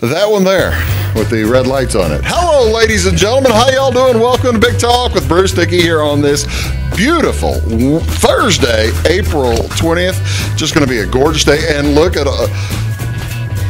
That one there with the red lights on it. Hello, ladies and gentlemen. How y'all doing? Welcome to Big Talk with Bruce Dickey here on this beautiful Thursday, April 20th. Just going to be a gorgeous day. And look at uh, a.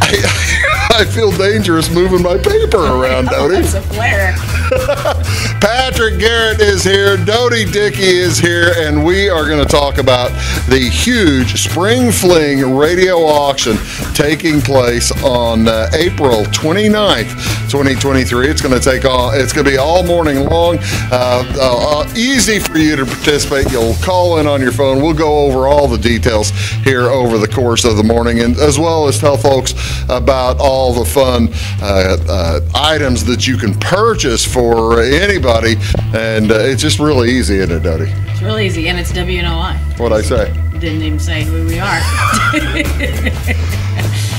I feel dangerous moving my paper around, Oh, Dodie. that's a flare. Patrick Garrett is here, Dodie Dickey is here, and we are going to talk about the huge Spring Fling radio auction taking place on uh, April 29th, 2023. It's going to take all, it's going to be all morning long. Uh, uh, uh, easy for you to participate. You'll call in on your phone. We'll go over all the details here over the course of the morning, and as well as tell folks about all the fun uh, uh, items that you can purchase for anybody. And uh, it's just really easy, isn't it, Dodie? It's real easy, and it's WNOI. What'd I say? Didn't even say who we are.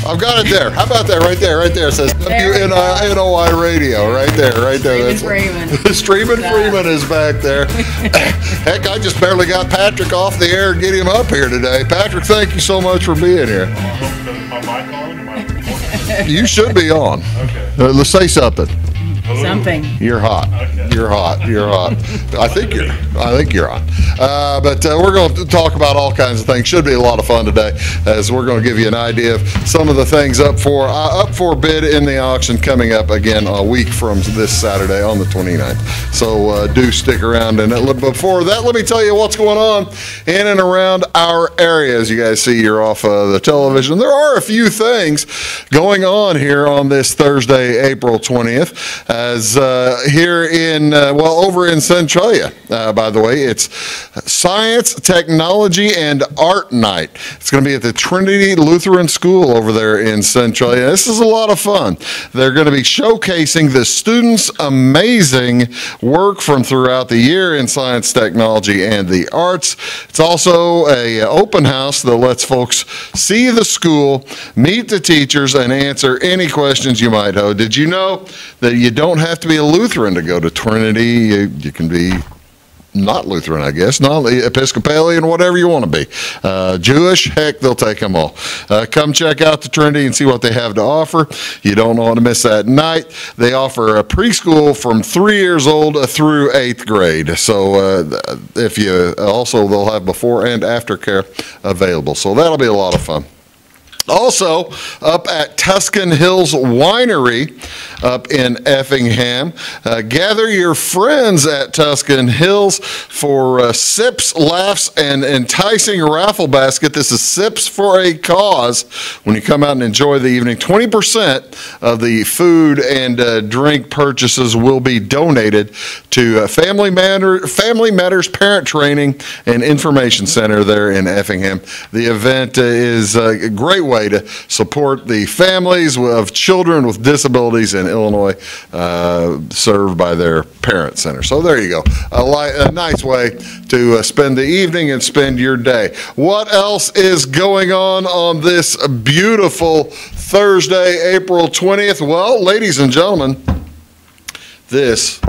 I've got it there. How about that right there? Right there. It says There we go. WNOI radio. Right there. Right there. Streamin' That's- Streamin' Freeman is back there. Heck, I just barely got Patrick off the air and get him up here today. Patrick, thank you so much for being here. My mic on? Am You should be on. Okay. Uh, let's say something. Something. You're hot. Okay. You're hot. You're hot. I think you're. I think you're on. Uh, but uh, we're going to talk about all kinds of things. Should be a lot of fun today, as we're going to give you an idea of some of the things up for uh, up for bid in the auction coming up again a week from this Saturday on the 29th. So uh, do stick around. And before that, let me tell you what's going on in and around our area. As you guys see, you're off the television. There are a few things going on here on this Thursday, April 20th. As uh, here in, uh, well, over in Centralia, uh, by the way, it's Science, Technology, and Art Night. It's going to be at the Trinity Lutheran School over there in Centralia. This is a lot of fun. They're going to be showcasing the students' amazing work from throughout the year in science, technology, and the arts. It's also a open house that lets folks see the school, meet the teachers, and answer any questions you might have. Did you know that you don't have to be a Lutheran to go to Trinity? You, you can be not Lutheran, I guess, not Episcopalian, whatever you want to be. Uh, Jewish, heck, they'll take them all. Uh, come check out the Trinity and see what they have to offer. You don't want to miss that night. They offer a preschool from three years old through eighth grade. So uh, if you also, they'll have before and after care available. So that'll be a lot of fun. Also, up at Tuscan Hills Winery up in Effingham, uh, gather your friends at Tuscan Hills for uh, Sips, Laughs, and Enticing Raffle Basket. This is Sips for a Cause. When you come out and enjoy the evening, 20% of the food and uh, drink purchases will be donated to uh, Family, Matter, Family Matters Parent Training and Information Center there in Effingham. The event uh, is a great way to support the families of children with disabilities in Illinois uh, served by their parent center. So there you go. A, a nice way to uh, spend the evening and spend your day. What else is going on on this beautiful Thursday, April 20th? Well, ladies and gentlemen, this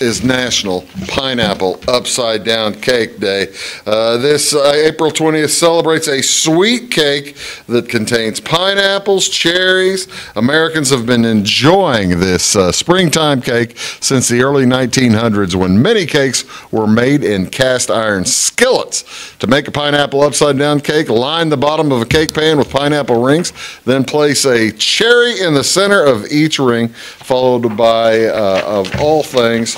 is National Pineapple Upside Down Cake Day. Uh, this uh, April 20th celebrates a sweet cake that contains pineapples, cherries. Americans have been enjoying this uh, springtime cake since the early 1900s when many cakes were made in cast iron skillets. To make a pineapple upside down cake, line the bottom of a cake pan with pineapple rings, then place a cherry in the center of each ring, followed by, uh, of all things,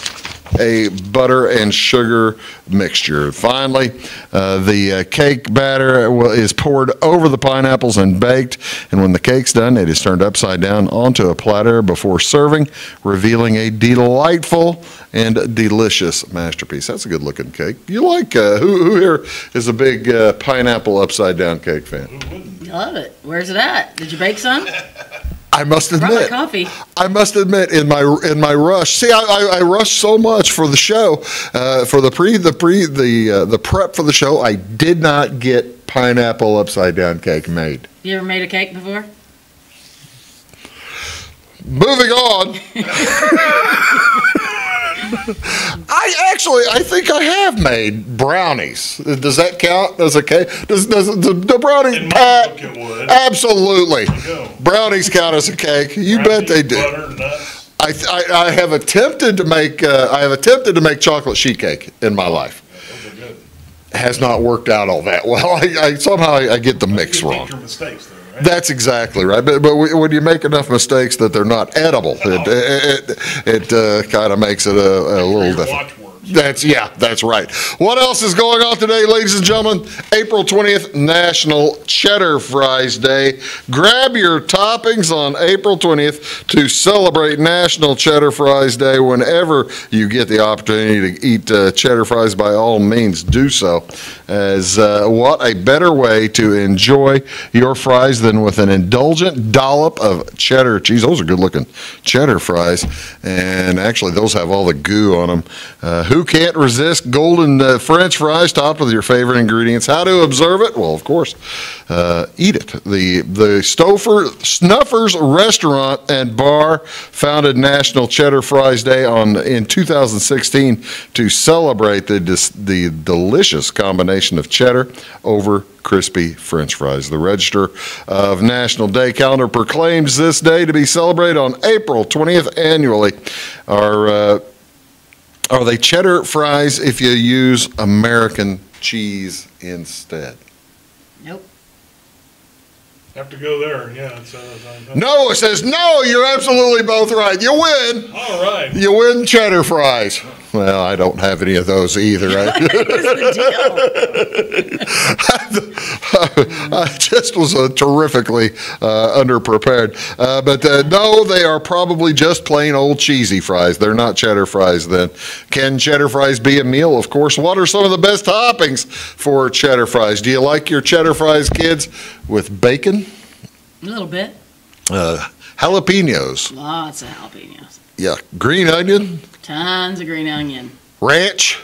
a butter and sugar mixture. Finally, uh, the uh, cake batter is poured over the pineapples and baked, and when the cake's done, it is turned upside down onto a platter before serving, revealing a delightful and delicious masterpiece. That's a good-looking cake. You like, uh, who who here is a big uh, pineapple upside-down cake fan? I love it. Where's it at? Did you bake some? I must admit, coffee. I must admit, in my in my rush, see, I, I, I rushed so much for the show, uh, for the pre the pre the uh, the prep for the show. I did not get pineapple upside down cake made. You ever made a cake before? Moving on. I actually, I think I have made brownies. Does that count as a cake? Does, does the, the brownie In my pat? book it would. Absolutely. Brownies count as a cake. You bet they do. Butter. I, I, I have attempted to make, uh, I have attempted to make chocolate sheet cake in my life. Good. Has not worked out all that well. I, I somehow I, get the mix wrong. Make your mistakes though, right? That's exactly right. But, but when you make enough mistakes that they're not edible, it, it, it uh, kind of makes it a, a little different. That's, yeah, that's right. What else is going on today, ladies and gentlemen? April 20th, National Cheddar Fries Day. Grab your toppings on April 20th to celebrate National Cheddar Fries Day. Whenever you get the opportunity to eat uh, cheddar fries, by all means, do so. As uh, what a better way to enjoy your fries than with an indulgent dollop of cheddar cheese. Those are good looking cheddar fries. And actually, those have all the goo on them. Uh, who can't resist golden uh, French fries topped with your favorite ingredients? How to observe it? Well, of course, uh, eat it. The the Stouffer Snuffers Restaurant and Bar founded National Cheddar Fries Day on in 2016 to celebrate the the delicious combination of cheddar over crispy French fries. The Register of National Day calendar proclaims this day to be celebrated on April 20th annually. Our uh, are they cheddar fries if you use American cheese instead? Nope. Have to go there, yeah. It's, uh, uh, No, it says no. You're absolutely both right. You win. All right. You win cheddar fries. Well, I don't have any of those either. I, What's the deal? I just was uh, terrifically uh, underprepared. Uh, but uh, no, they are probably just plain old cheesy fries. They're not cheddar fries then. Can cheddar fries be a meal? Of course. What are some of the best toppings for cheddar fries? Do you like your cheddar fries, kids, with bacon? A little bit. Uh, jalapenos. Lots of jalapenos. Yeah. Green onion? Tons of green onion. Ranch?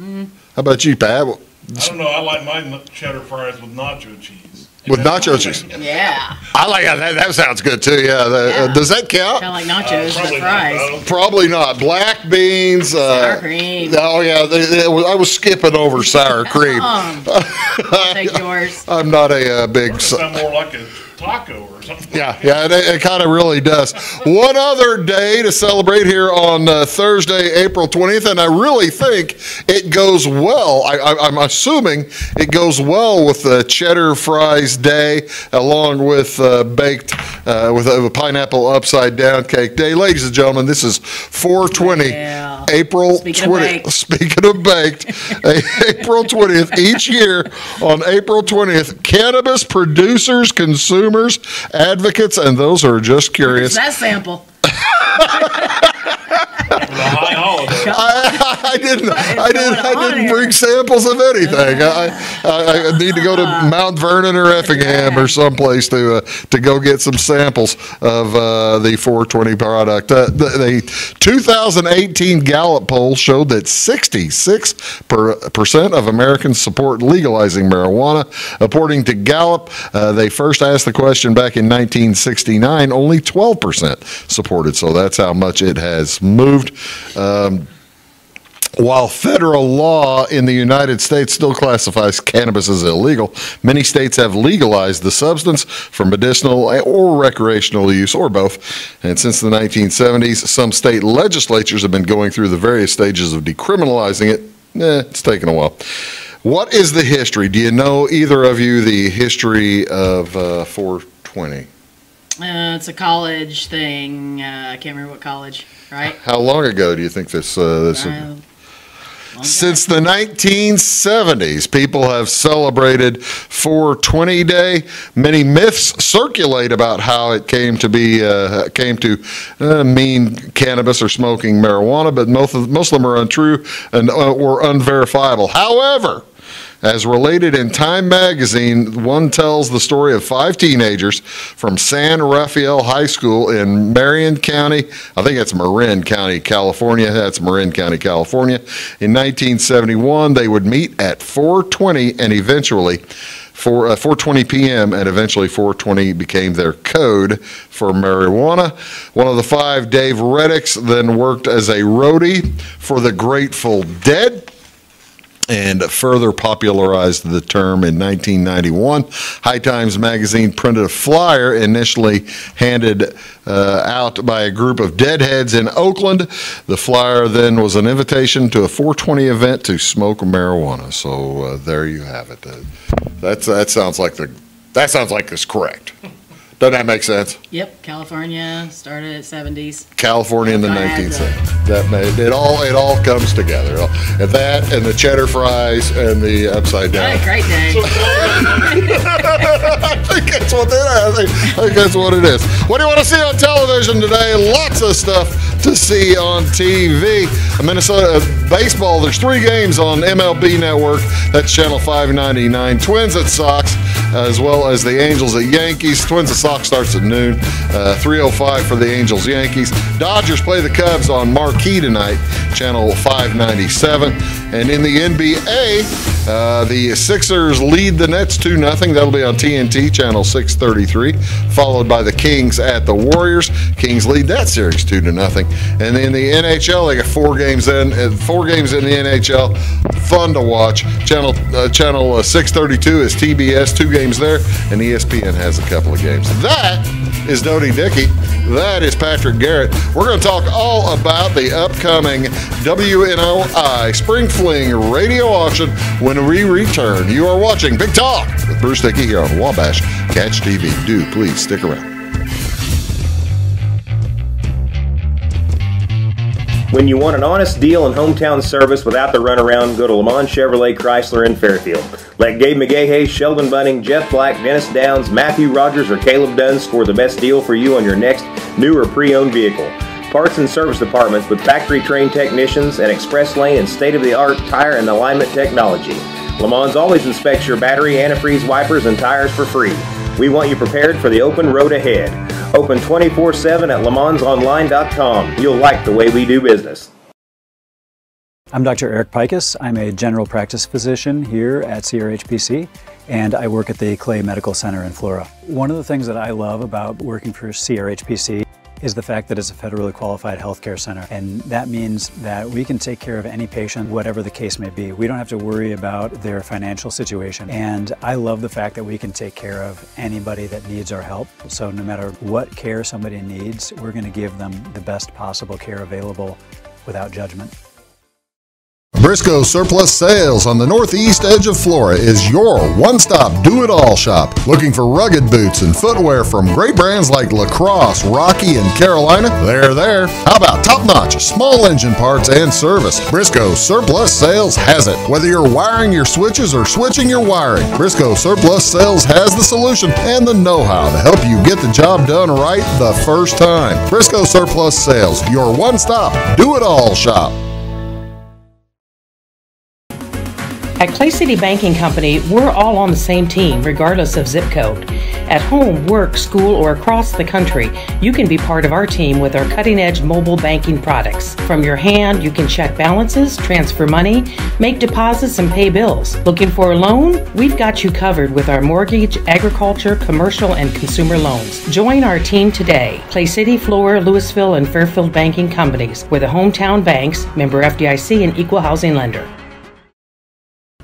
Mm-hmm. How about you, Pat? I don't know. I like my cheddar fries with nacho cheese. With nacho cheese. Yeah. I like that. That sounds good too. Yeah. The- uh, Yeah. does that count? Kind of like Uh, nachos, but probably fries. Don't- Probably not. Black beans. Uh, Sour cream. Oh yeah, they, they, I was skipping over sour cream. Um, I'll take yours. I'm not a uh, big. It So- sound more like a taco or something. yeah, yeah, it, it kind of really does. One other day to celebrate here on uh, Thursday, April 20th, and I really think it goes well. I, I, I'm assuming it goes well with the Cheddar Fries Day, along with uh, baked uh, with a pineapple upside down cake day. Ladies and gentlemen, this is 420 Yeah. April Speaking 20th. baked. Speaking of baked, April 20th, each year on April 20th, cannabis producers, consumers, advocates, and those who are just Where's curious. that sample? The high holiday. I, I didn't. I didn't. I didn't here? bring samples of anything. I, I, I need to go to Mount Vernon or Effingham or someplace to uh, to go get some samples of uh, the 420 product. Uh, the, the 2018 Gallup poll showed that 66 per, percent of Americans support legalizing marijuana. According to Gallup, uh, they first asked the question back in 1969. Only 12 percent supported. So that's how much it has moved. Um, while federal law in the United States still classifies cannabis as illegal, many states have legalized the substance for medicinal or recreational use, or both. And since the 1970s, some state legislatures have been going through the various stages of decriminalizing it. Eh, it's taken a while. What is the history? Do you know, either of you, the history of uh, 420? Uh, it's a college thing. Uh, I can't remember what college, right? How long ago do you think this? Uh, this Since the 1970s, people have celebrated 420 Day. Many myths circulate about how it came to be uh, came to uh, mean cannabis or smoking marijuana, but most of, most of them are untrue and uh, or unverifiable. However, As related in Time magazine, one tells the story of five teenagers from San Rafael High School in Marion County. I think that's Marin County, California. That's Marin County, California. In 1971, they would meet at 420 and eventually for uh, 4:20 p.m. and eventually 4:20 became their code for marijuana. One of the five, Dave Reddix, then worked as a roadie for the Grateful Dead and further popularized the term in 1991. High Times magazine printed a flyer initially handed uh, out by a group of deadheads in Oakland. The flyer then was an invitation to a 420 event to smoke marijuana. So uh, there you have it. Uh, that's that sounds like the that sounds like it's correct. Doesn't that make sense? Yep, California started at 70s. California in the I had 19th That made it all. It all comes together. And that and the cheddar fries and the upside Had down. a great day. I think that's what that is. I think, I think that's what it is. What do you want to see on television today? Lots of stuff to see on TV. Minnesota uh, baseball. There's three games on MLB Network. That's channel 599. Twins at Sox, as well as the Angels at Yankees. Twins at Sox starts at noon. Uh, 3:05 for the Angels Yankees. Dodgers play the Cubs on Marquee tonight, channel 597. And in the NBA, uh, the Sixers lead the Nets 2 0. That'll be on TNT, channel 633, followed by the Kings at the Warriors. Kings lead that series 2 to nothing. And in the NHL, they got four games in, uh, four games in the NHL. Fun to watch. Channel uh, channel uh, 632 is TBS, two games there, and ESPN has a couple of games. That is Dodie Dickey. That is Patrick Garrett. We're going to talk all about the upcoming WNOI Spring Fling radio auction when we return. You are watching Big Talk with Bruce Dickey here on Wabash Catch TV. Do please stick around. When you want an honest deal and hometown service without the runaround, go to Lamont Chevrolet Chrysler in Fairfield. Let Gabe McGahey, Sheldon Bunning, Jeff Black, Dennis Downs, Matthew Rogers, or Caleb Dunn score the best deal for you on your next new or pre-owned vehicle. Parts and service departments with factory trained technicians and express lane and state of the art tire and alignment technology. Lamont always inspects your battery, antifreeze wipers, and tires for free. We want you prepared for the open road ahead. Open 24 7 at LeMansOnline.com. You'll like the way we do business. I'm Dr. Eric Pikus. I'm a general practice physician here at CRHPC, and I work at the Clay Medical Center in Flora. One of the things that I love about working for CRHPC is the fact that it's a federally qualified healthcare center. And that means that we can take care of any patient, whatever the case may be. We don't have to worry about their financial situation. And I love the fact that we can take care of anybody that needs our help. So no matter what care somebody needs, we're going to give them the best possible care available without judgment. Briscoe Surplus Sales on the northeast edge of Flora is your one stop do it all shop. Looking for rugged boots and footwear from great brands like Lacrosse, Rocky, and Carolina? They're there. How about top notch small engine parts and service? Briscoe Surplus Sales has it. Whether you're wiring your switches or switching your wiring, Briscoe Surplus Sales has the solution and the know how to help you get the job done right the first time. Briscoe Surplus Sales, your one stop do it all shop. At Clay City Banking Company, we're all on the same team, regardless of zip code. At home, work, school, or across the country, you can be part of our team with our cutting edge mobile banking products. From your hand, you can check balances, transfer money, make deposits, and pay bills. Looking for a loan? We've got you covered with our mortgage, agriculture, commercial, and consumer loans. Join our team today. Clay City, Flora, Louisville, and Fairfield Banking Companies. We're the hometown banks, member FDIC, and equal housing lender.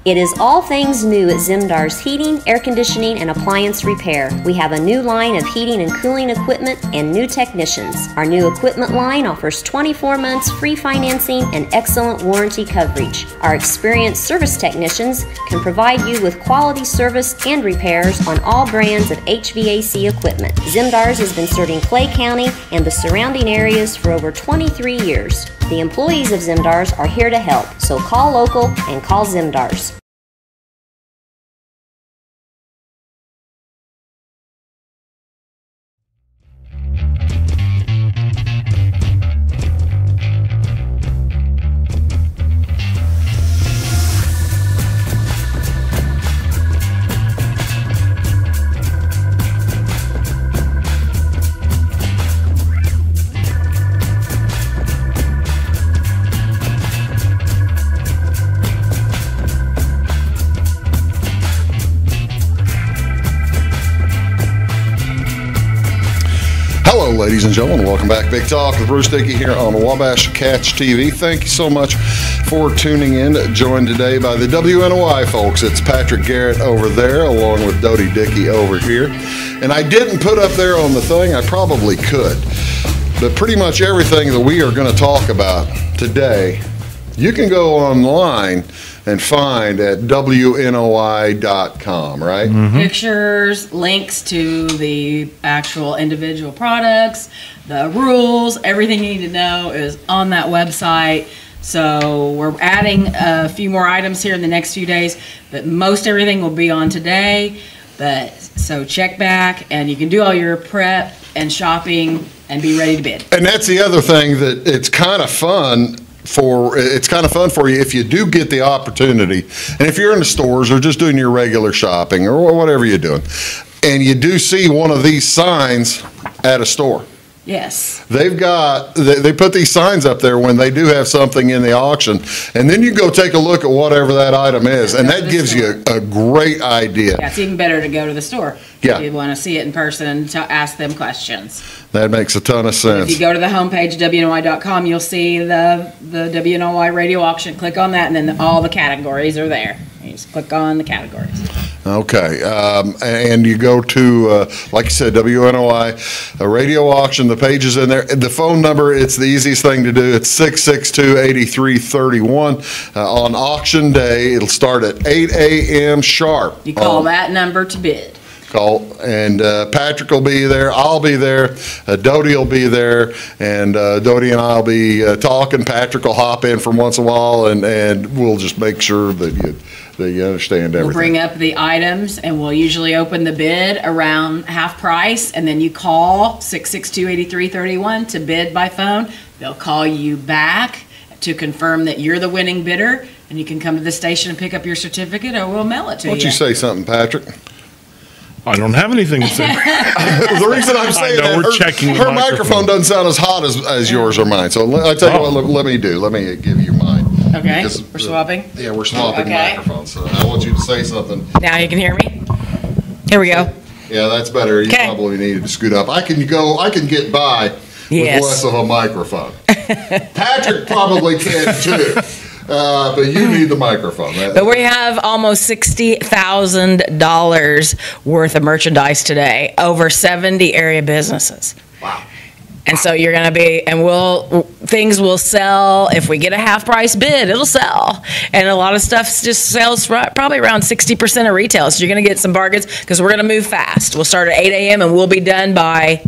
It is all things new at Zimdar's Heating, Air Conditioning, and Appliance Repair. We have a new line of heating and cooling equipment and new technicians. Our new equipment line offers 24 months free financing and excellent warranty coverage. Our experienced service technicians can provide you with quality service and repairs on all brands of HVAC equipment. Zimdar's has been serving Clay County and the surrounding areas for over 23 years. The employees of Zimdar's are here to help, so call local and call Zimdar's. Ladies and gentlemen. Welcome back. Big Talk with Bruce Dickey here on Wabash Catch TV. Thank you so much for tuning in. Joined today by the WNOI folks. It's Patrick Garrett over there, along with Dodie Dickey over here. And I didn't put up there on the thing. I probably could, but pretty much everything that we are going to talk about today, you can go online and find at WNOI.com, right? Mm-hmm. Pictures, links to the actual individual products, the rules, everything you need to know is on that website. So we're adding a few more items here in the next few days, but most everything will be on today. But so check back and you can do all your prep and shopping and be ready to bid. And that's the other thing that it's kind of fun for it's kind of fun for you if you do get the opportunity and if you're in the stores or just doing your regular shopping or whatever you're doing and you do see one of these signs at a store Yes. they've got they, put these signs up there when they do have something in the auction and then you go take a look at whatever that item is and that gives you a, a great idea Yeah, it's even better to go to the store. Yeah. If you want to see it in person and to ask them questions. That makes a ton of sense. If you go to the homepage, WNOI.com, you'll see the, the WNOI radio auction. Click on that, and then all the categories are there. You just click on the categories. Okay, um, and you go to, uh, like you said, WNOI, a radio auction, the page is in there. The phone number, it's the easiest thing to do. It's 662-8331. Uh, On auction day, it'll start at 8 a.m. sharp. You call that number to bid. Call, and uh, Patrick will be there, I'll be there, uh, Dodie will be there, and uh, Dodie and I'll be uh, talking. Patrick will hop in from once in a while, and, and we'll just make sure that you, that you understand everything. We'll bring up the items, and we'll usually open the bid around half price, and then you call 662-8331 to bid by phone. They'll call you back to confirm that you're the winning bidder, and you can come to the station and pick up your certificate, or we'll mail it to Why you. don't you say something, Patrick? I don't have anything to say. the reason I'm saying know, that, we're her, checking her microphone. microphone. doesn't sound as hot as, as yours or mine. So let, I tell you Oh. what, let, let me do. Let me give you mine. Okay, Because, we're swapping. Yeah, we're swapping Okay. microphones. So I want you to say something. Now you can hear me? Here we go. Yeah, that's better. You Okay. probably needed to scoot up. I can go. I can get by Yes. with less of a microphone. Patrick probably can too, uh, but you need the microphone. That- But we have almost sixty thousand dollars worth of merchandise today, over seventy area businesses. Wow. And so you're gonna be, and we'll, things will sell, if we get a half price bid, it'll sell. And a lot of stuff just sells probably around sixty percent of retail, so you're gonna get some bargains, because we're gonna move fast. We'll start at eight AM and we'll be done by,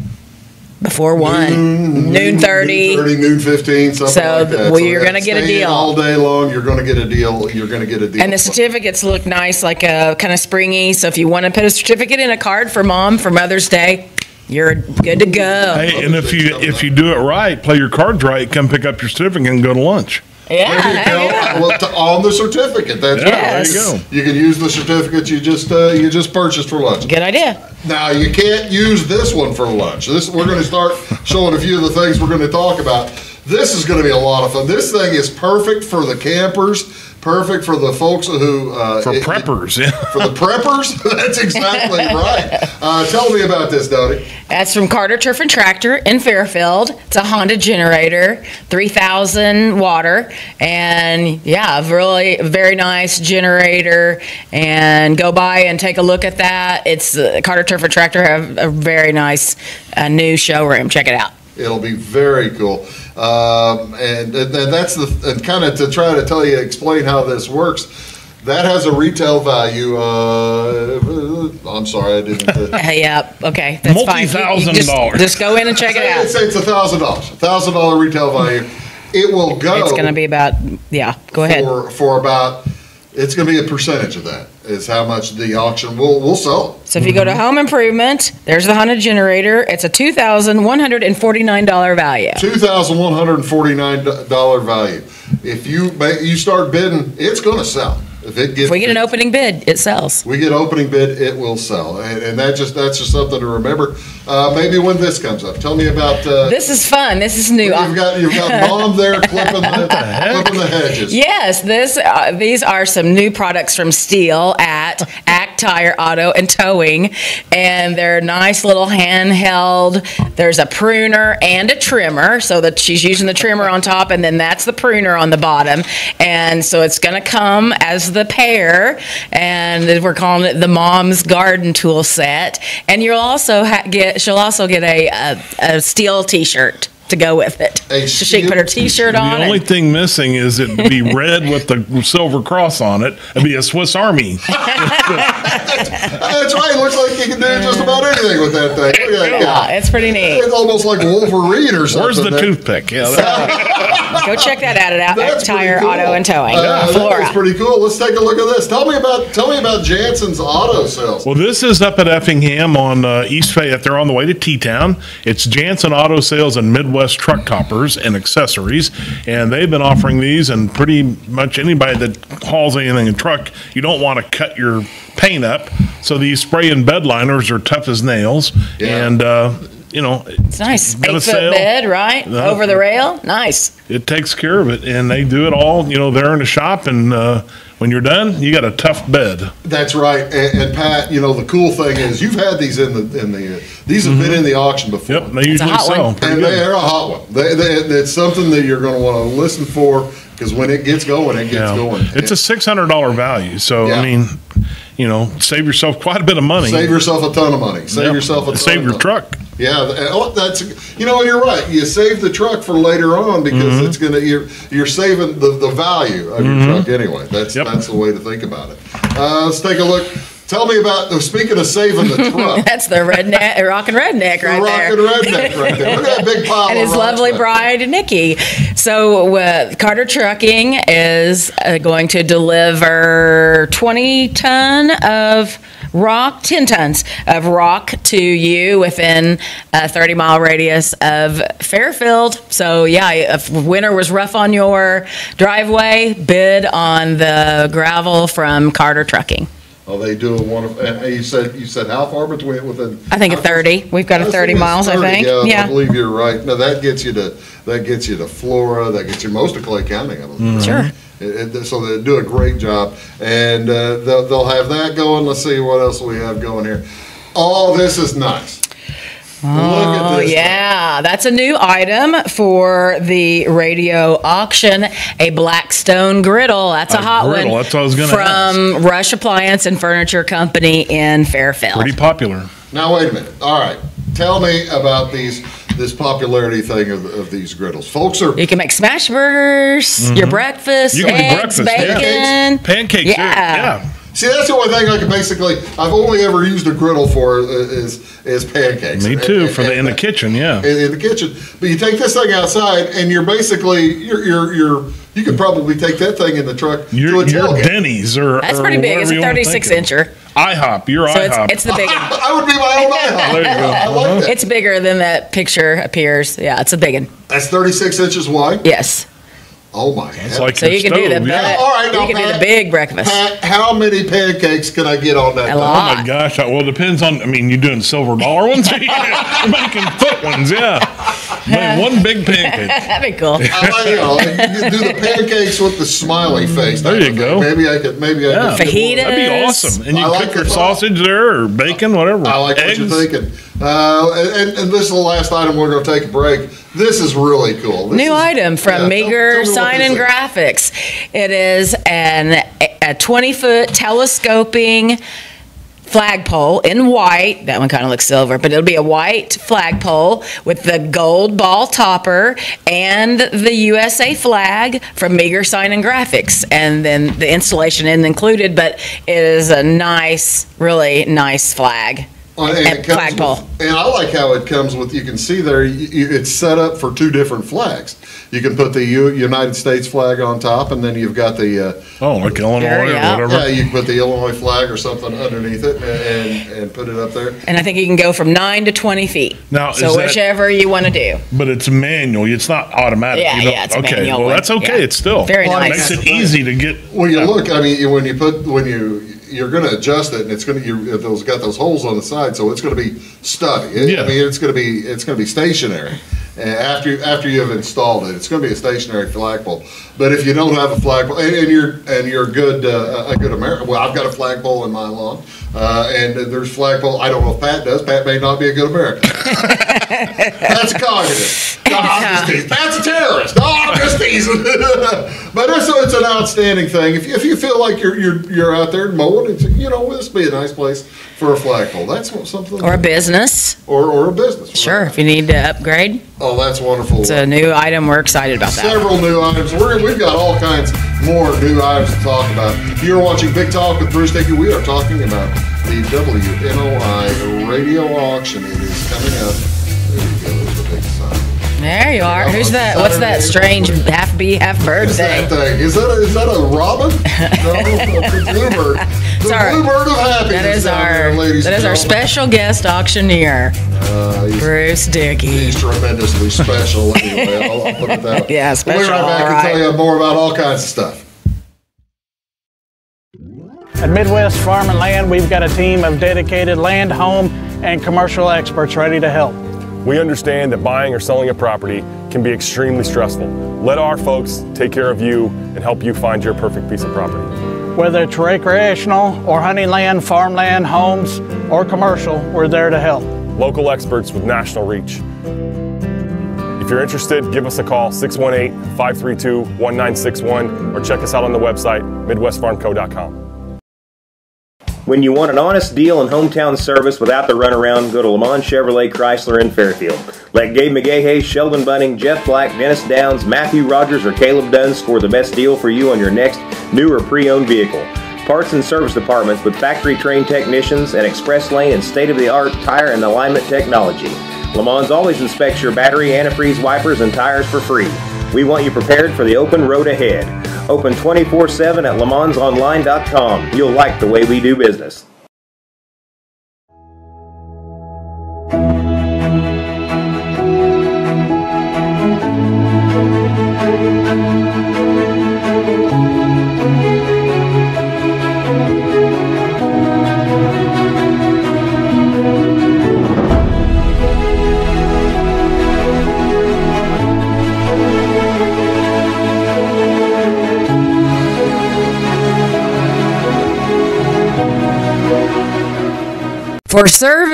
before one, noon thirty. Noon thirty, noon fifteen, something So, like that. well, you're gonna get a deal. all day long. You're going to get a deal. You're going to get a deal. And the certificates look nice, like a kind of springy. So if you want to put a certificate in a card for mom for Mother's Day, you're good to go. Hey, and if you, if you do it right, play your cards right, come pick up your certificate and go to lunch. Yeah. There you go. yeah. Well, to- on the certificate, that's Yeah, right. there you go. You can use the certificate you just, uh, you just purchased for lunch. Good idea. Now, you can't use this one for lunch. This, we're gonna start showing a few of the things we're gonna talk about. This is gonna be a lot of fun. This thing is perfect for the campers, perfect for the folks who, uh. For it- it- preppers, yeah. For the preppers? That's exactly right. Uh, tell me about this, Dodie. That's from Carter Turf and Tractor in Fairfield. It's a Honda generator, 3,000 water, and yeah, really very nice generator. And go by and take a look at that. It's uh, Carter Turf and Tractor have a very nice uh, new showroom. Check it out. It'll be very cool. Um, and, and and that's the, and kind of to try to tell you, explain how this works. That has a retail value, uh, I'm sorry, I didn't. uh, yeah, okay, that's fine. You- you Multi-thousand just- dollars. Just go in and check it out. it's, it's a thousand dollars, a thousand dollar retail value. It will go. It's gonna be about, yeah, go ahead. For, for about, it's gonna be a percentage of that, is how much the auction will, will sell. So if you go to mm-hmm. home improvement, there's the Honda generator. It's a two thousand one hundred and forty-nine dollar value. Two thousand one hundred and forty-nine dollar value. If you you start bidding, it's gonna sell. If it gets. If we get an opening bid, it sells. We get opening bid, it will sell, and, and that just, that's just something to remember. Uh, maybe when this comes up, tell me about, uh, This is fun. This is new. you've got, you've got mom there clipping the, clipping the hedges. Yes, this uh, these are some new products from Stihl at Act Tire Auto and Towing, and they're nice little handheld. There's a pruner and a trimmer, so that she's using the trimmer on top, and then that's the pruner on the bottom. And so it's going to come as the pair, and we're calling it the Mom's Garden Tool Set. And you'll also get, she'll also get a, a, a Stihl T-shirt to go with it. A so she can put her T-shirt The on. The only thing missing is it to be red with the silver cross on it. It'd be a Swiss Army. That's right. It Looks like you can do just about anything with that thing. Look at that yeah, it's pretty neat. It's almost like Wolverine or something. Where's the man. toothpick? Yeah, that- Go check that out at, at That's Tire cool. Auto and Towing, Uh, Flora. is pretty cool. Let's take a look at this. Tell me about tell me about Jansen's auto sales. Well, this is up at Effingham on uh, East Fayette. They're on the way to T-Town. It's Jansen Auto Sales and Midwest Truck Toppers and Accessories, and they've been offering these. And pretty much anybody that hauls anything in a truck, you don't want to cut your paint up. So these spray and bed liners are tough as nails, Yeah. and uh, you know It's nice. Got a Eight foot sale? bed, right? No. Over the rail. Nice. it takes care of it, and they do it all. You know, they're in the shop, and uh, when you're done, you got a tough bed. That's right. And, and Pat, you know the cool thing is you've had these in the in the uh, these have been in the auction before. Yep, they usually hot sell. one. And good. they're a hot one. They, they, it's something that you're going to want to listen for because when it gets going, it gets Yeah. going. It's a six hundred dollar value. So Yeah. I mean, you know, save yourself quite a bit of money. Save yourself a ton of money. Save Yep. yourself a ton save of your money. truck. Yeah, oh, that's you know you're right. You save the truck for later on because Mm-hmm. it's gonna you're you're saving the, the value of your truck anyway. That's Yep. that's the way to think about it. Uh, let's take a look. Tell me about speaking of saving the truck. That's the redneck, rockin' redneck right Rockin' there. redneck right there. Look at that big pile and his lovely bride, Nikki. So uh, Carter Trucking is uh, going to deliver 20 ton of rock, 10 tons of rock to you within a 30 mile radius of Fairfield. So yeah, if winter was rough on your driveway, bid on the gravel from Carter Trucking. Oh, they do a wonderful. And you said you said how far between within? I think a 30. We've got a was 30 thinking it's miles, I 30. think. Yeah, I Yeah. believe you're right. No, that gets you to that gets you to Flora. That gets you most of Clay County. I believe. Sure. It- it- so they do a great job, and uh, they'll, they'll have that going. Let's see what else we have going here. Oh, this is nice. Look at Oh, this. yeah. That's a new item for the radio auction. A Blackstone griddle. That's a, A hot griddle, one. that's what I was gonna From Rush Appliance and Furniture Company in Fairfield. Pretty popular. Now wait a minute. All right, tell me about these this popularity thing of, of these griddles, folks. Are You can make smash burgers, your breakfast, Mm-hmm. You can make eggs, breakfast, bacon. Pancakes. here, Yeah. Yeah. See, that's the only thing I can basically. I've only ever used a griddle for is is pancakes. Me too. And- For the in the kitchen. Yeah. In, in the kitchen, but you take this thing outside, and you're basically you're you're, you're you could probably take that thing in the truck to Your, a your tailgate. Denny's or That's or pretty big. It's a 36 incher. IHOP. Your So it's, IHOP. it's the big one. I would be my own IHOP. There you go. I like uh-huh. that. It's bigger than that picture appears. Yeah, it's a big one. That's 36 inches wide. Yes. Oh my! it's like So you can do the stove, yeah. All right, you now, can do Pat. the big breakfast. Pat, how many pancakes can I get on that? A lot. Oh my gosh! Well, it depends on. I mean, you doing silver dollar ones? You're making foot ones, yeah. Make one big pancake. That'd be cool. I you know, do the pancakes with the smiley face. There you go. thing. Maybe I could. Maybe I could. get more. Fajita. That'd be awesome. And you I like cook your the thought. sausage there or bacon, whatever. I like Eggs. what you're thinking. Uh, and, and this is the last item. We're going to take a break. This is really cool. This New is- item yeah, from tell- tell Meager Sign and. Graphics. It is an a 20 foot telescoping flagpole in white. That one kind of looks silver, but it'll be a white flagpole with the gold ball topper and the USA flag from Meager Sign and Graphics, and then the installation isn't included, but it is a nice, really nice flag. Well, and, and it comes flagpole. with- and I like how it comes with. You can see there, you, you, it's set up for two different flags. You can put the U, United States flag on top, and then you've got the. Uh, Oh, like Illinois Sure, or yeah. whatever. yeah, you can put the Illinois flag or something underneath it, and, and, and put it up there. And I think you can go from nine to 20 feet. Now, so is that- whichever you want to do. But it's manual. It's not automatic. Yeah, You yeah, it's okay. manual, Well, but- that's okay. yeah. It's still Very Well, nice. makes it easy to get. When you look, I mean, when you put when you you're going to adjust it, and it's going to you those got those holes on the side, so it's going to be stubby. It- Yeah. I mean, it's going to be it's going to be stationary, after, after you have installed it. It's gonna be a stationary flagpole. But if you don't have a flagpole, and, and you're, and you're a good, uh, a good American, well, I've got a flagpole in my lawn, uh, and there's flagpole, I don't know if Pat does, Pat may not be a good American. That's a communist. No, I'm just teasing. Pat's a terrorist. No, I'm just teasing. but it's, it's an outstanding thing. If, you- if you feel like you're, you're, you're out there mowing, it's, you know, this would be a nice place for a flagpole. That's something. Or a business. Or, or a business. Sure, if you need to upgrade. Oh, that's wonderful. It's a new item. We're excited about that. Several new items. We're, we've got all kinds more new items to talk about. You're watching Big Talk with Bruce Dickey. We are talking about the WNOI radio auction. It is coming up. There you go. There's the big sign. There you are. Who's that? What's that strange half bee, half bird What's that thing? thing? Is that a, is that a robin? No, it's a bluebird. The our- bluebird of happiness. That is our there, ladies that our special guest auctioneer, Uh, Bruce Dickey. he's tremendously special. Anyway, I'll, I'll put it that way. Yeah, We'll be right back all and tell you more about all kinds of stuff. At Midwest Farm and Land, we've got a team of dedicated land, home, and commercial experts ready to help. We understand that buying or selling a property can be extremely stressful. Let our folks take care of you and help you find your perfect piece of property. Whether it's recreational or hunting land, farmland, homes, or commercial, we're there to help. Local experts with national reach. If you're interested, give us a call 618 532 1961 or check us out on the website MidwestFarmCo.com. When you want an honest deal and hometown service without the runaround, go to Lamont Chevrolet Chrysler in Fairfield. Let Gabe McGahey, Sheldon Bunning, Jeff Black, Dennis Downs, Matthew Rogers, or Caleb Dunn score the best deal for you on your next new or pre-owned vehicle. Parts and service departments with factory trained technicians and express lane and state of the art tire and alignment technology. Lamont always inspects your battery, antifreeze, wipers, and tires for free. We want you prepared for the open road ahead. Open 24 7 at LeMansOnline.com. You'll like the way we do business.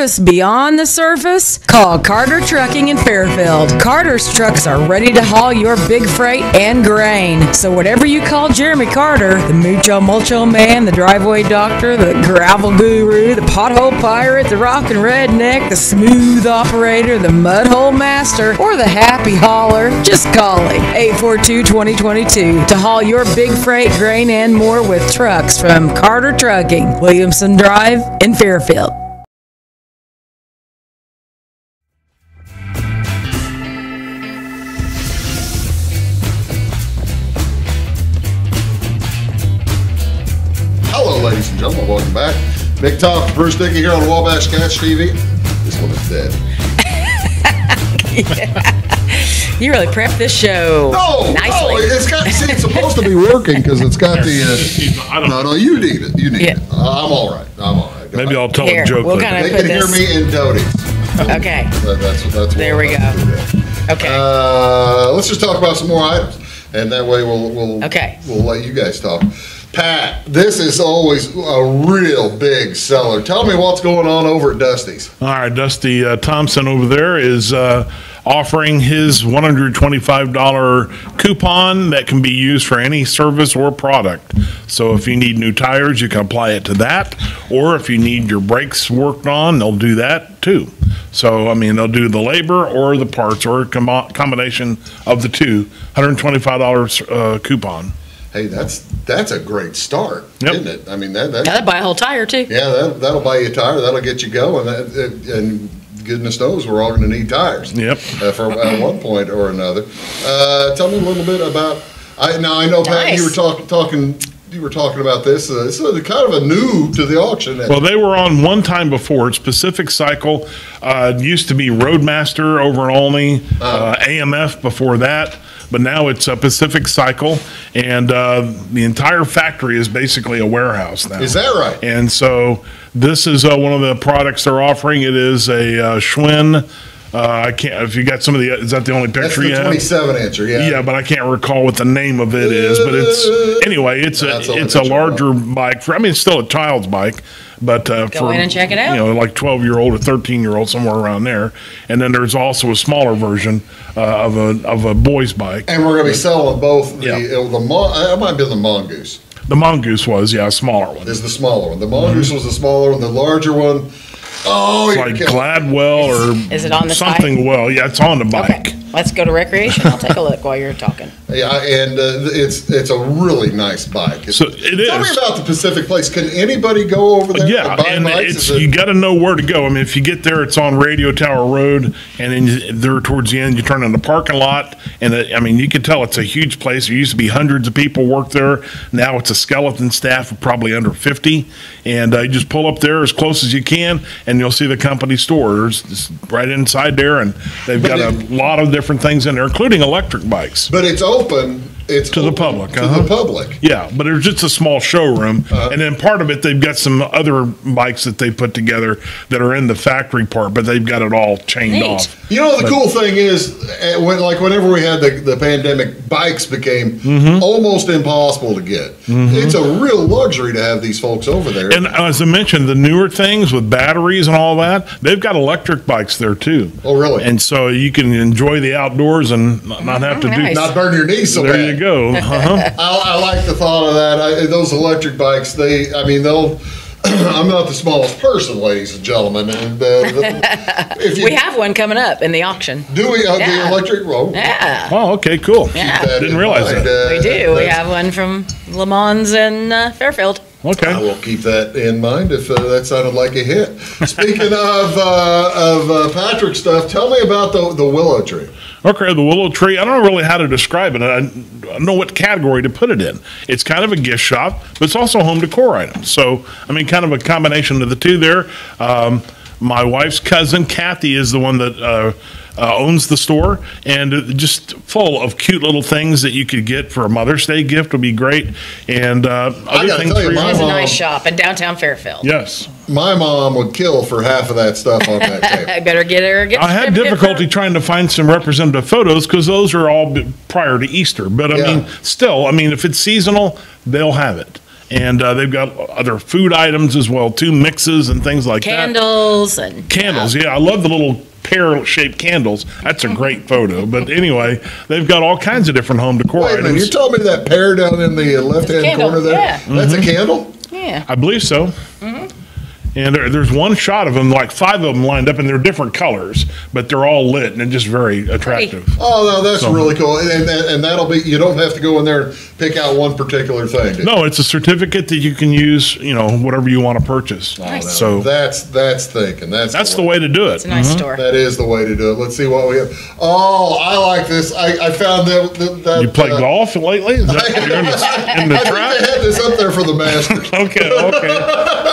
Service beyond the surface, call Carter Trucking in Fairfield. Carter's trucks are ready to haul your big freight and grain. So whatever you call Jeremy Carter, the mucho mulcho man, the driveway doctor, the gravel guru, the pothole pirate, the rockin' redneck, the smooth operator, the mudhole master, or the happy hauler, just call him 842-2022 to haul your big freight, grain, and more with trucks from Carter Trucking, Williamson Drive in Fairfield. Welcome back. Big Talk, Bruce Dickey here on Wabash Catch TV. This one is dead. You really prepped this show No, nicely. no, it's got. See, it's supposed to be working because it's got the. I Uh, don't no, no, you need it. You need Yeah. it. Uh, I'm all right. I'm all right. Maybe I'll tell Here, a joke we'll later. kinda- They put can hear me in doties. okay. That- That's that's. There we I'm go. gonna do there. Okay. Uh, let's just talk about some more items, and that way we'll we'll Okay. we'll let you guys talk. Pat, this is always a real big seller. Tell me what's going on over at Dusty's. All right, Dusty uh, Thompson over there is uh, offering his $125 coupon that can be used for any service or product. So if you need new tires, you can apply it to that. Or if you need your brakes worked on, they'll do that too. So, I mean, they'll do the labor or the parts or a com- combination of the two. $125 uh, coupon. Hey, that's that's a great start, Yep. isn't it? I mean that that That'd buy a whole tire too. yeah that that'll buy you a tire. That'll get you going. That, that- and goodness knows we're all going to need tires. Yep. Uh, for at one point or another. Uh, tell me a little bit about. I now I know Pat. You were Nice. talking talking. You were talking about this. Uh, this is kind of a new to the auction. Well, they were on one time before. It's Pacific Cycle. Uh, used to be Roadmaster over in Olney, uh, AMF before that, but now it's a Pacific Cycle, and uh, the entire factory is basically a warehouse now. Is that right? And so this is uh, one of the products they're offering. It is a uh, Schwinn Uh, I can't, if you got some of the, is that the only That's picture you the have? 27 incher, yeah. Yeah, but I can't recall what the name of it is, but it's, anyway, it's a, That's it's a larger bike for, I mean, it's still a child's bike, but, uh, Go for, in and check it out. You know, like twelve year old or thirteen year old, somewhere around there. And then there's also a smaller version, uh, of a, of a boy's bike. And we're gonna be selling both, the, Yeah. uh, the, Mon- uh, it might be the Mongoose, The Mongoose was, yeah, a smaller one. is the smaller one. The Mongoose was the smaller one, the larger one, oh, It's like killing. Gladwell or Is it on the something well. Yeah, it's on the bike. Okay, let's go to recreation. I'll take a look while you're talking. Yeah, and uh, it's, it's a really nice bike. So it Tell me about the Pacific Place. Can anybody go over there Yeah, and and bikes? it's it- you got to know where to go. I mean, if you get there, it's on Radio Tower Road, and then you- there towards the end, you turn in the parking lot, and it, I mean, you can tell it's a huge place. There used to be hundreds of people work there. Now it's a skeleton staff of probably under fifty, and uh, you just pull up there as close as you can, and you'll see the company stores it's right inside there, and they've But got a lot of different things in there, including electric bikes. But it's open, it's. To the public, To uh-huh. the public. Yeah, but there's just a small showroom, Uh-huh. and then part of it they've got some other bikes that they put together that are in the factory part, but they've got it all chained Neat. off. You know, the But- cool thing is, eh, when like whenever we had the, the pandemic, bikes became Mm-hmm. almost impossible to get. It's a real luxury to have these folks over there. And as I mentioned, the newer things with batteries and all that, they've got electric bikes there too. Oh, really? And so you can enjoy the outdoors and not not have to do. Nice. Not burn your knees so There bad. You go. Uh-huh. I, I like the thought of that. I, those electric bikes, they, I mean, they'll. I'm not the smallest person, ladies and gentlemen, and uh, the, if you We have one coming up in the auction. do we uh, the electric roll. Yeah, Oh, okay, cool. Yeah. Didn't realize that. we do. We have one from Le Mans and uh, Fairfield. I will keep that in mind if uh, that sounded like a hit. Speaking of uh, of uh, Patrick stuff, tell me about the the willow tree. Okay, the willow tree. I don't know really how to describe it. I I don't know what category to put it in. It's kind of a gift shop, but it's also home decor items. So, I mean, kind of a combination of the two there. Um, my wife's cousin, Kathy, is the one that uh, owns the store, and just full of cute little things that you could get for a Mother's Day gift would be great. And uh, other gotta things tell you, for my It's a mom- nice shop in downtown Fairfield. Yes. My mom would kill for half of that stuff on that table. I better get her. a gift I had certificate for- difficulty trying to find some representative photos because those are all b- prior to Easter. But I Yeah. mean, still, I mean, if it's seasonal, they'll have it. And uh, they've got other food items as well, too, mixes and things like that. candles and. Candles, yeah, I love the little pear-shaped candles. That's a mm-hmm. great photo. But anyway, they've got all kinds of different home decor Wait a minute, you're items. telling me that pear down in the left hand corner there? yeah. That's a mm-hmm. candle? Yeah. I believe so. Mm-hmm. And there, there's one shot of them, like five of them lined up, and they're different colors, but they're all lit and just very attractive. Oh, no, that's So- really cool. And, and, and that'll be, you don't have to go in there and pick out one particular thing. No, it's a certificate that you can use, you know, whatever you want to purchase. Oh, no. So that's, that's thinking. That's, that's the way to do it. It's it. a nice store. That is the way to do it. Let's see what we have. Oh, I like this. I, I found that. that, that You play uh, golf lately? Is that, you're in the, in the I think they had this up there for the Masters. Okay, okay.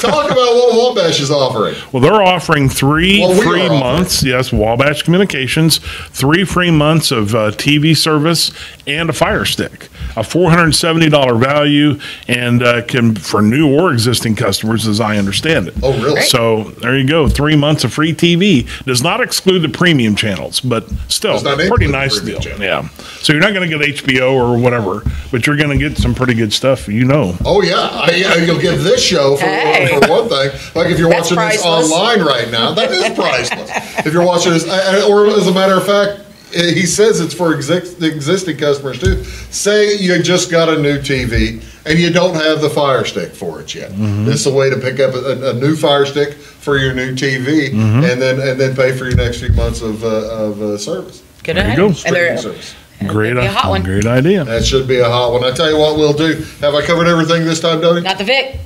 Talk about what Wabash is offering. Well, they're offering three Well, we free offering. months. Yes, Wabash Communications, three free months of uh, TV service and a Fire Stick, a four hundred and seventy dollar value, and uh, can for new or existing customers, as I understand it. Oh, really? So there you go, three months of free TV. Does not exclude the premium channels, but still, pretty nice deal. channel. Yeah. So you're not going to get HBO or whatever, but you're going to get some pretty good stuff. You know. Oh yeah, I, I, you'll get this show for, Hey. For one thing. Like if you're That's watching this online right now, that is priceless. if you're watching this, I- I- or as a matter of fact, eh, he says it's for exi- existing customers too. Say you just got a new TV and you don't have the Fire Stick for it yet. Mm-hmm. This is a way to pick up a, a new Fire Stick for your new TV, Mm-hmm. and then and then pay for your next few months of uh, of uh, service. Good There you idea. go. And Streaming service. Great, be a hot one. great idea. That should be a hot one. I tell you what, we'll do. Have I covered everything this time, Donnie? not the Vic.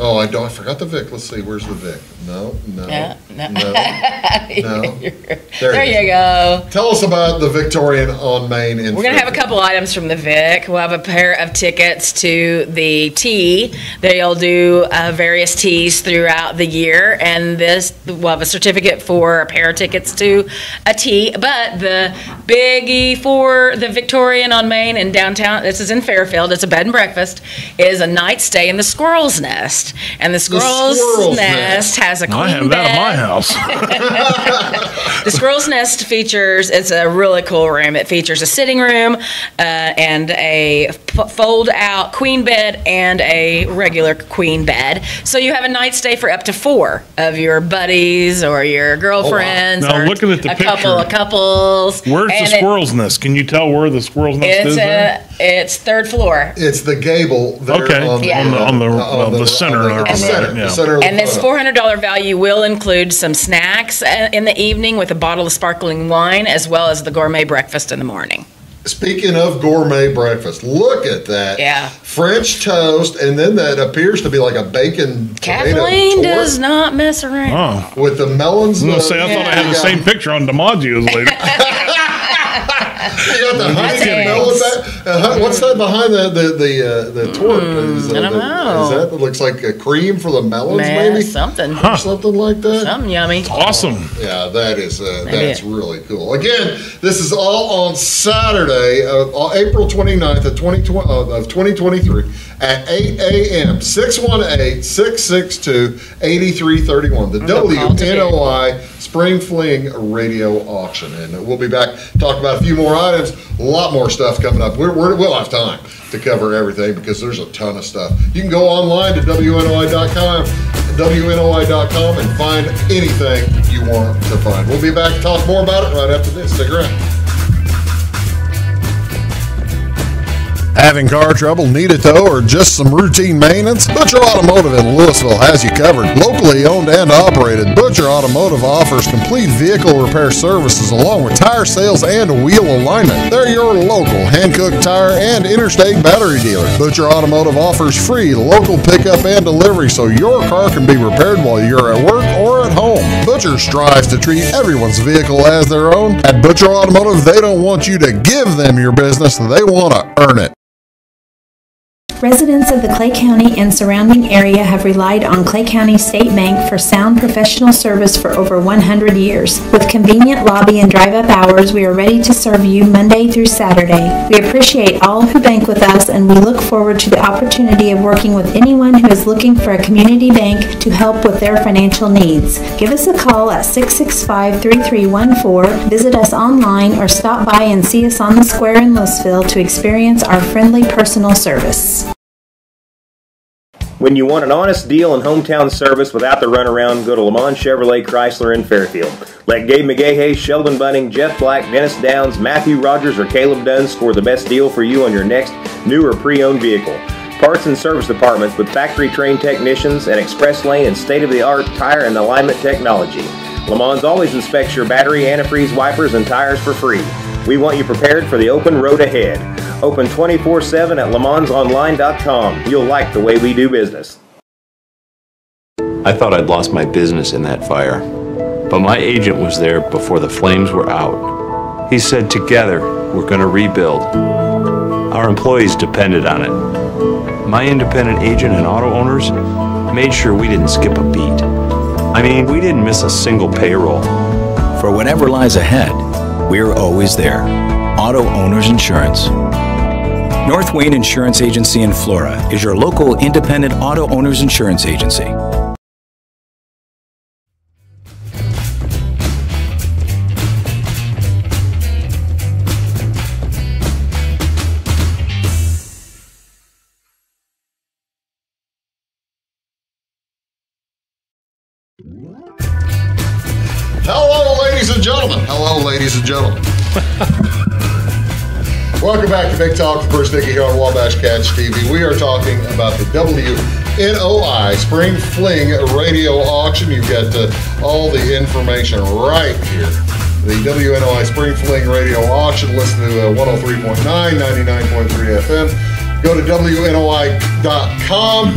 Oh, I don't. I forgot the Vic. Let's see. Where's the Vic? No, no, no. no. no. There, There you go. Tell us about the Victorian on Main. In We're gonna have a couple items from the Vic. We'll have a pair of tickets to the tea. They'll do uh, various teas throughout the year, and this we'll have a certificate for a pair of tickets to a tea. But the biggie for the Victorian on Main in downtown, this is in Fairfield. It's a bed and breakfast. Is a night stay in the Squirrel's Nest. Nest. And the Squirrel's, Squirrel's Nest, has a queen I have that bed. at my house. The Squirrel's Nest features, it's a really cool room. It features a sitting room uh, and a f- fold out queen bed and a regular queen bed. So you have a night stay for up to four of your buddies or your girlfriends Now, or looking at the a couple of couples. Where's And the it- squirrel's nest? Can you tell where the squirrel's nest It's is? a, it's third floor. It's the gable there Okay, on, Yeah. on the on the, on well, the center. on the, there, center, yeah. center of the And this $400 value will include some snacks uh, in the evening with a bottle of sparkling wine, as well as the gourmet breakfast in the morning. Speaking of gourmet breakfast, look at that. Yeah. French toast, and then that appears to be like a bacon Kathleen does not mess around. Oh, with the melons. I was gonna the- say I thought I had the same picture on DiMaggio's later. You got the honey Thanks. melon back. Uh, what's that behind the the the, uh, the torte? is, uh, Hmm, I don't the- know. Is that that looks like a cream for the melons, Man, maybe? something, Or something like that. something yummy. awesome. Yeah, that is uh, that's really cool. Again, this is all on Saturday, uh, April 29th of 2020 uh, of 2023 at 8 a.m. 618-662-8331. The Go call to bid. WNOI Spring Fling Radio Auction, and we'll be back to talk about a few more items. A lot more stuff coming up. We're, we're, we'll have time to cover everything because there's a ton of stuff. You can go online to WNOI.com, WNOI.com, and find anything you want to find. We'll be back to talk more about it right after this. Stick around. Having car trouble, need a tow, or just some routine maintenance? Butcher Automotive in Louisville has you covered. Locally owned and operated, Butcher Automotive offers complete vehicle repair services along with tire sales and wheel alignment. They're your local Hankook tire and interstate battery dealer. Butcher Automotive offers free local pickup and delivery so your car can be repaired while you're at work or at home. Butcher strives to treat everyone's vehicle as their own. At Butcher Automotive, they don't want you to give them your business, they want to earn it. Residents of the Clay County and surrounding area have relied on Clay County State Bank for sound professional service for over 100 years. With convenient lobby and drive-up hours, we are ready to serve you Monday through Saturday. We appreciate all who bank with us and we look forward to the opportunity of working with anyone who is looking for a community bank to help with their financial needs. Give us a call at 665-3314, visit us online, or stop by and see us on the square in Louisville to experience our friendly personal service. When you want an honest deal and hometown service without the runaround, go to Lamont Chevrolet Chrysler in Fairfield. Let Gabe McGahey, Sheldon Bunning, Jeff Black, Dennis Downs, Matthew Rogers, or Caleb Dunn score the best deal for you on your next new or pre-owned vehicle. Parts and service departments with factory trained technicians and express lane and state of the art tire and alignment technology. Lamont always inspects your battery, antifreeze, wipers, and tires for free. We want you prepared for the open road ahead. Open 24 7 at LeMansOnline.com. You'll like the way we do business. I thought I'd lost my business in that fire, but my agent was there before the flames were out. He said, Together, we're going to rebuild. Our employees depended on it. My independent agent and auto owners made sure we didn't skip a beat. I mean, we didn't miss a single payroll. For whatever lies ahead, we're always there. Auto Owners Insurance. North Wayne Insurance Agency in Flora is your local independent auto owners insurance agency. Talk with Nicky here on Wabash Cats TV. We are talking about the WNOI Spring Fling Radio Auction. You've got uh, all the information right here. The WNOI Spring Fling Radio Auction. Listen to uh, 103.9, 99.3 FM. Go to WNOI.com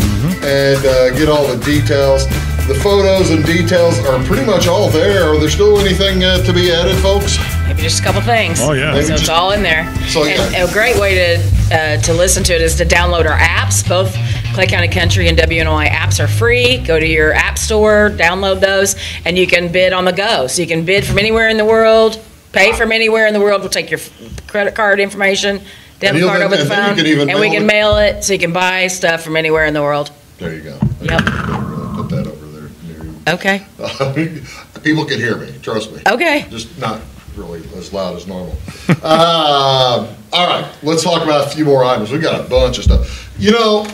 and uh, get all the details. The photos and details are pretty much all there. Are there still anything uh, to be added, folks? Maybe just a couple things. Oh, yeah. Maybe So it's all in there. So, and yeah. a great way to uh, to listen to it is to download our apps. Both Clay County Country and WNOI apps are free. Go to your app store, download those, and you can bid on the go. So you can bid from anywhere in the world, pay from anywhere in the world. We'll take your credit card information, debit card then- over the and then you phone, and we can mail it so you can buy stuff from anywhere in the world. There you go. Yep. Put that over there. Okay. People can hear me, trust me. Okay. Just not really as loud as normal. Um, all right, let's talk about a few more items. We got a bunch of stuff. You know,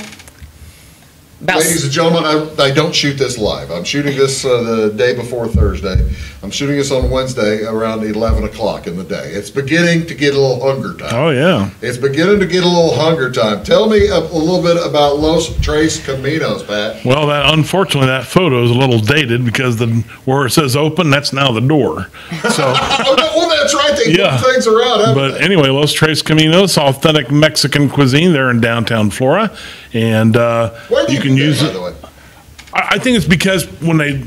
About ladies and gentlemen, I, I don't shoot this live. I'm shooting this uh, the day before Thursday. I'm shooting this on Wednesday around 11 o'clock in the day. It's beginning to get a little hunger time. Oh, yeah. It's beginning to get a little hunger time. Tell me a, a little bit about Los Tres Caminos, Pat. Well, that unfortunately, that photo is a little dated because the where it says open, that's now the door. So, oh, well, that's right. They Yeah. move things around. haven't but anyway, Los Tres Caminos, authentic Mexican cuisine there in downtown Flora, and uh, you you can get use it. I I think it's because when they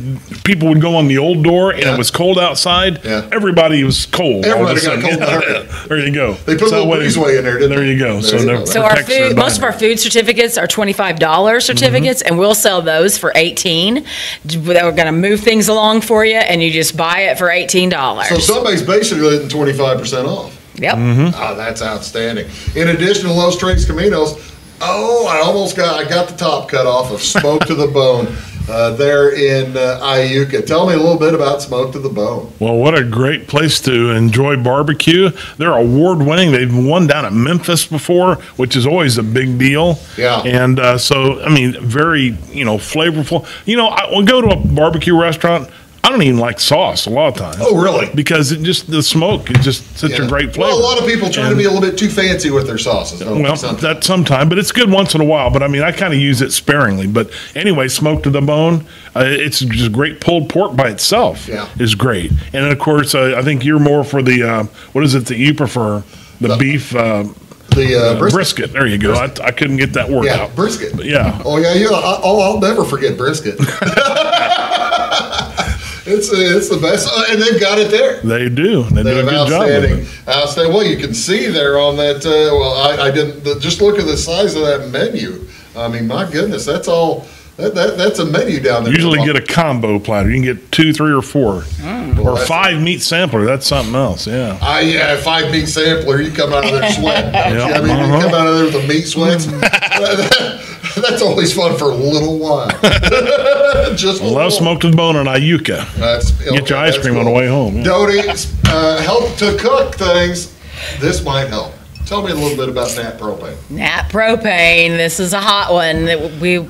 people would go on the old door and it was cold outside, everybody was cold. all of a Everybody got cold Yeah, there you go. They put a So little that way- breezeway in there, didn't There they? you go. So, you go. So our food, most of our food certificates are twenty-five dollars certificates, and we'll sell those for eighteen. We're gonna move things along for you, and you just buy it for eighteen dollars. So somebody's basically getting 25% off. Yep. Oh, that's outstanding. In addition to Los Tres Caminos, oh, I almost got I got the top cut off of Smoke to the Bone uh, there in uh, Iuka. Tell me a little bit about Smoke to the Bone. Well, what a great place to enjoy barbecue. They're award winning. They've won down at Memphis before, which is always a big deal. Yeah. And uh, so, I mean, very, you know, flavorful. You know, I will go to a barbecue restaurant. I don't even like sauce a lot of times. Oh, really? Because it just, the smoke is just such a great flavor. Well, a lot of people try to be a little bit too fancy with their sauces. Well, they, sometimes? that sometime, but it's good once in a while. But I mean, I kind of use it sparingly. But anyway, smoked to the bone, uh, it's just great pulled pork by itself. Yeah. is great. And of course, uh, I think you're more for the uh, what is it that you prefer? The, beef. Uh, the uh, brisket. brisket. There you go. I, I couldn't get that word Yeah, out. brisket. But yeah. Oh yeah, yeah. I, oh, I'll never forget brisket. it's it's the best, uh, and they've got it there. They do. They do a good job. outstanding. It. Outstanding. Well, you can see there on that. Uh, well, I, I didn't. The, just look at the size of that menu. I mean, my goodness, that's all. That, that that's a menu down there. Usually get a combo platter. You can get two, three, or four, Well, or that's- five meat sampler. That's something else. Yeah. I yeah, five meat sampler. You come out of there sweating. you? Yeah, I mean, you uh-huh. come out of there with the meat sweats. that's always fun for a little while. Just a I love little. smoked to the bone on Iuka. That's, Get your ice cream on the way home. yeah. Dodie, uh, help to cook things. This might help. Tell me a little bit about Nat Propane. Nat propane. This is a hot one. that We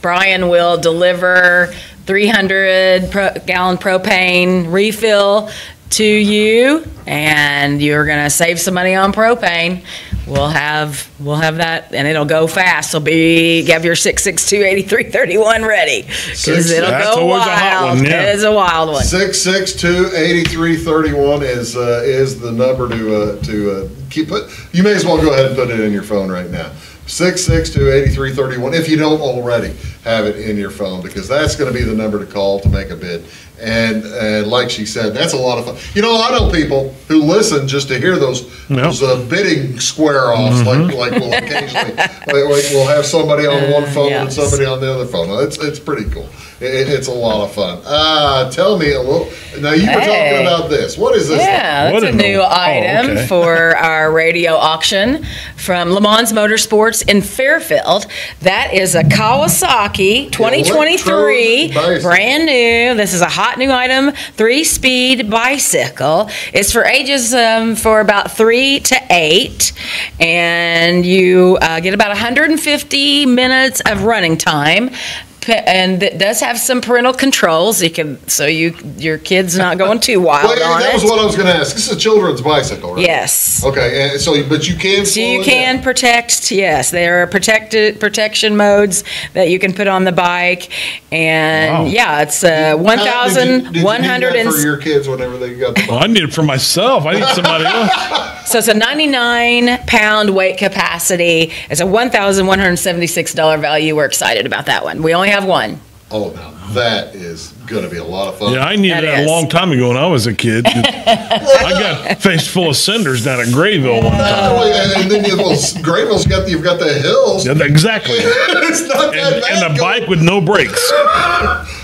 Brian will deliver 300 pro, gallon propane refill to you, and you're gonna save some money on propane. We'll have we'll have that, and it'll go fast. So be have your 662-8331 ready because it'll That's go always a hot wild. one, yeah. It is a wild one. Six six two eighty three thirty one is uh, is the number to uh, to uh, keep it. You may as well go ahead and put it in your phone right now. Six six two eighty three thirty one. If you don't already have it in your phone, because that's going to be the number to call to make a bid. And and like she said, that's a lot of fun. You know, I know people who listen just to hear those Yep. those uh, bidding square offs. Like like we'll occasionally like, like we'll have somebody on one phone and yes. somebody on the other phone. It's it's pretty cool. It, it's a lot of fun. Uh, tell me a little. Now you were Hey. talking about this. What is this? Yeah, What that's a in the- new oh, item okay. for our radio auction from Le Mans Motorsports in Fairfield. That is a Kawasaki 2023, brand new. This is a hot new item, three-speed bicycle. It's for ages um, for about three to eight, and you uh, get about 150 minutes of running time. P- And it does have some parental controls. You can so you your kid's not going too wild Well, on that it. was what I was going to ask. This is a children's bicycle, right? Yes. Okay, and so but you can. So you can down. protect, yes, there are protected, protection modes that you can put on the bike. Wow. And yeah, it's uh, one Pat, did you- thousand did you one hundred need that for and, your kids whenever they got the Well, I need it for myself. I need somebody else. so it's a ninety-nine pound weight capacity. It's a one thousand one hundred seventy-six dollar value. We're excited about that one. We only have one. Oh, now that is going to be a lot of fun. Yeah, I needed That that a long time ago when I was a kid. I got face full of cinders down at Grayville one time. And then you, well, Grayville's got you've got the hills. Yeah, exactly. it's not that And, bad. and a going- bike with no brakes.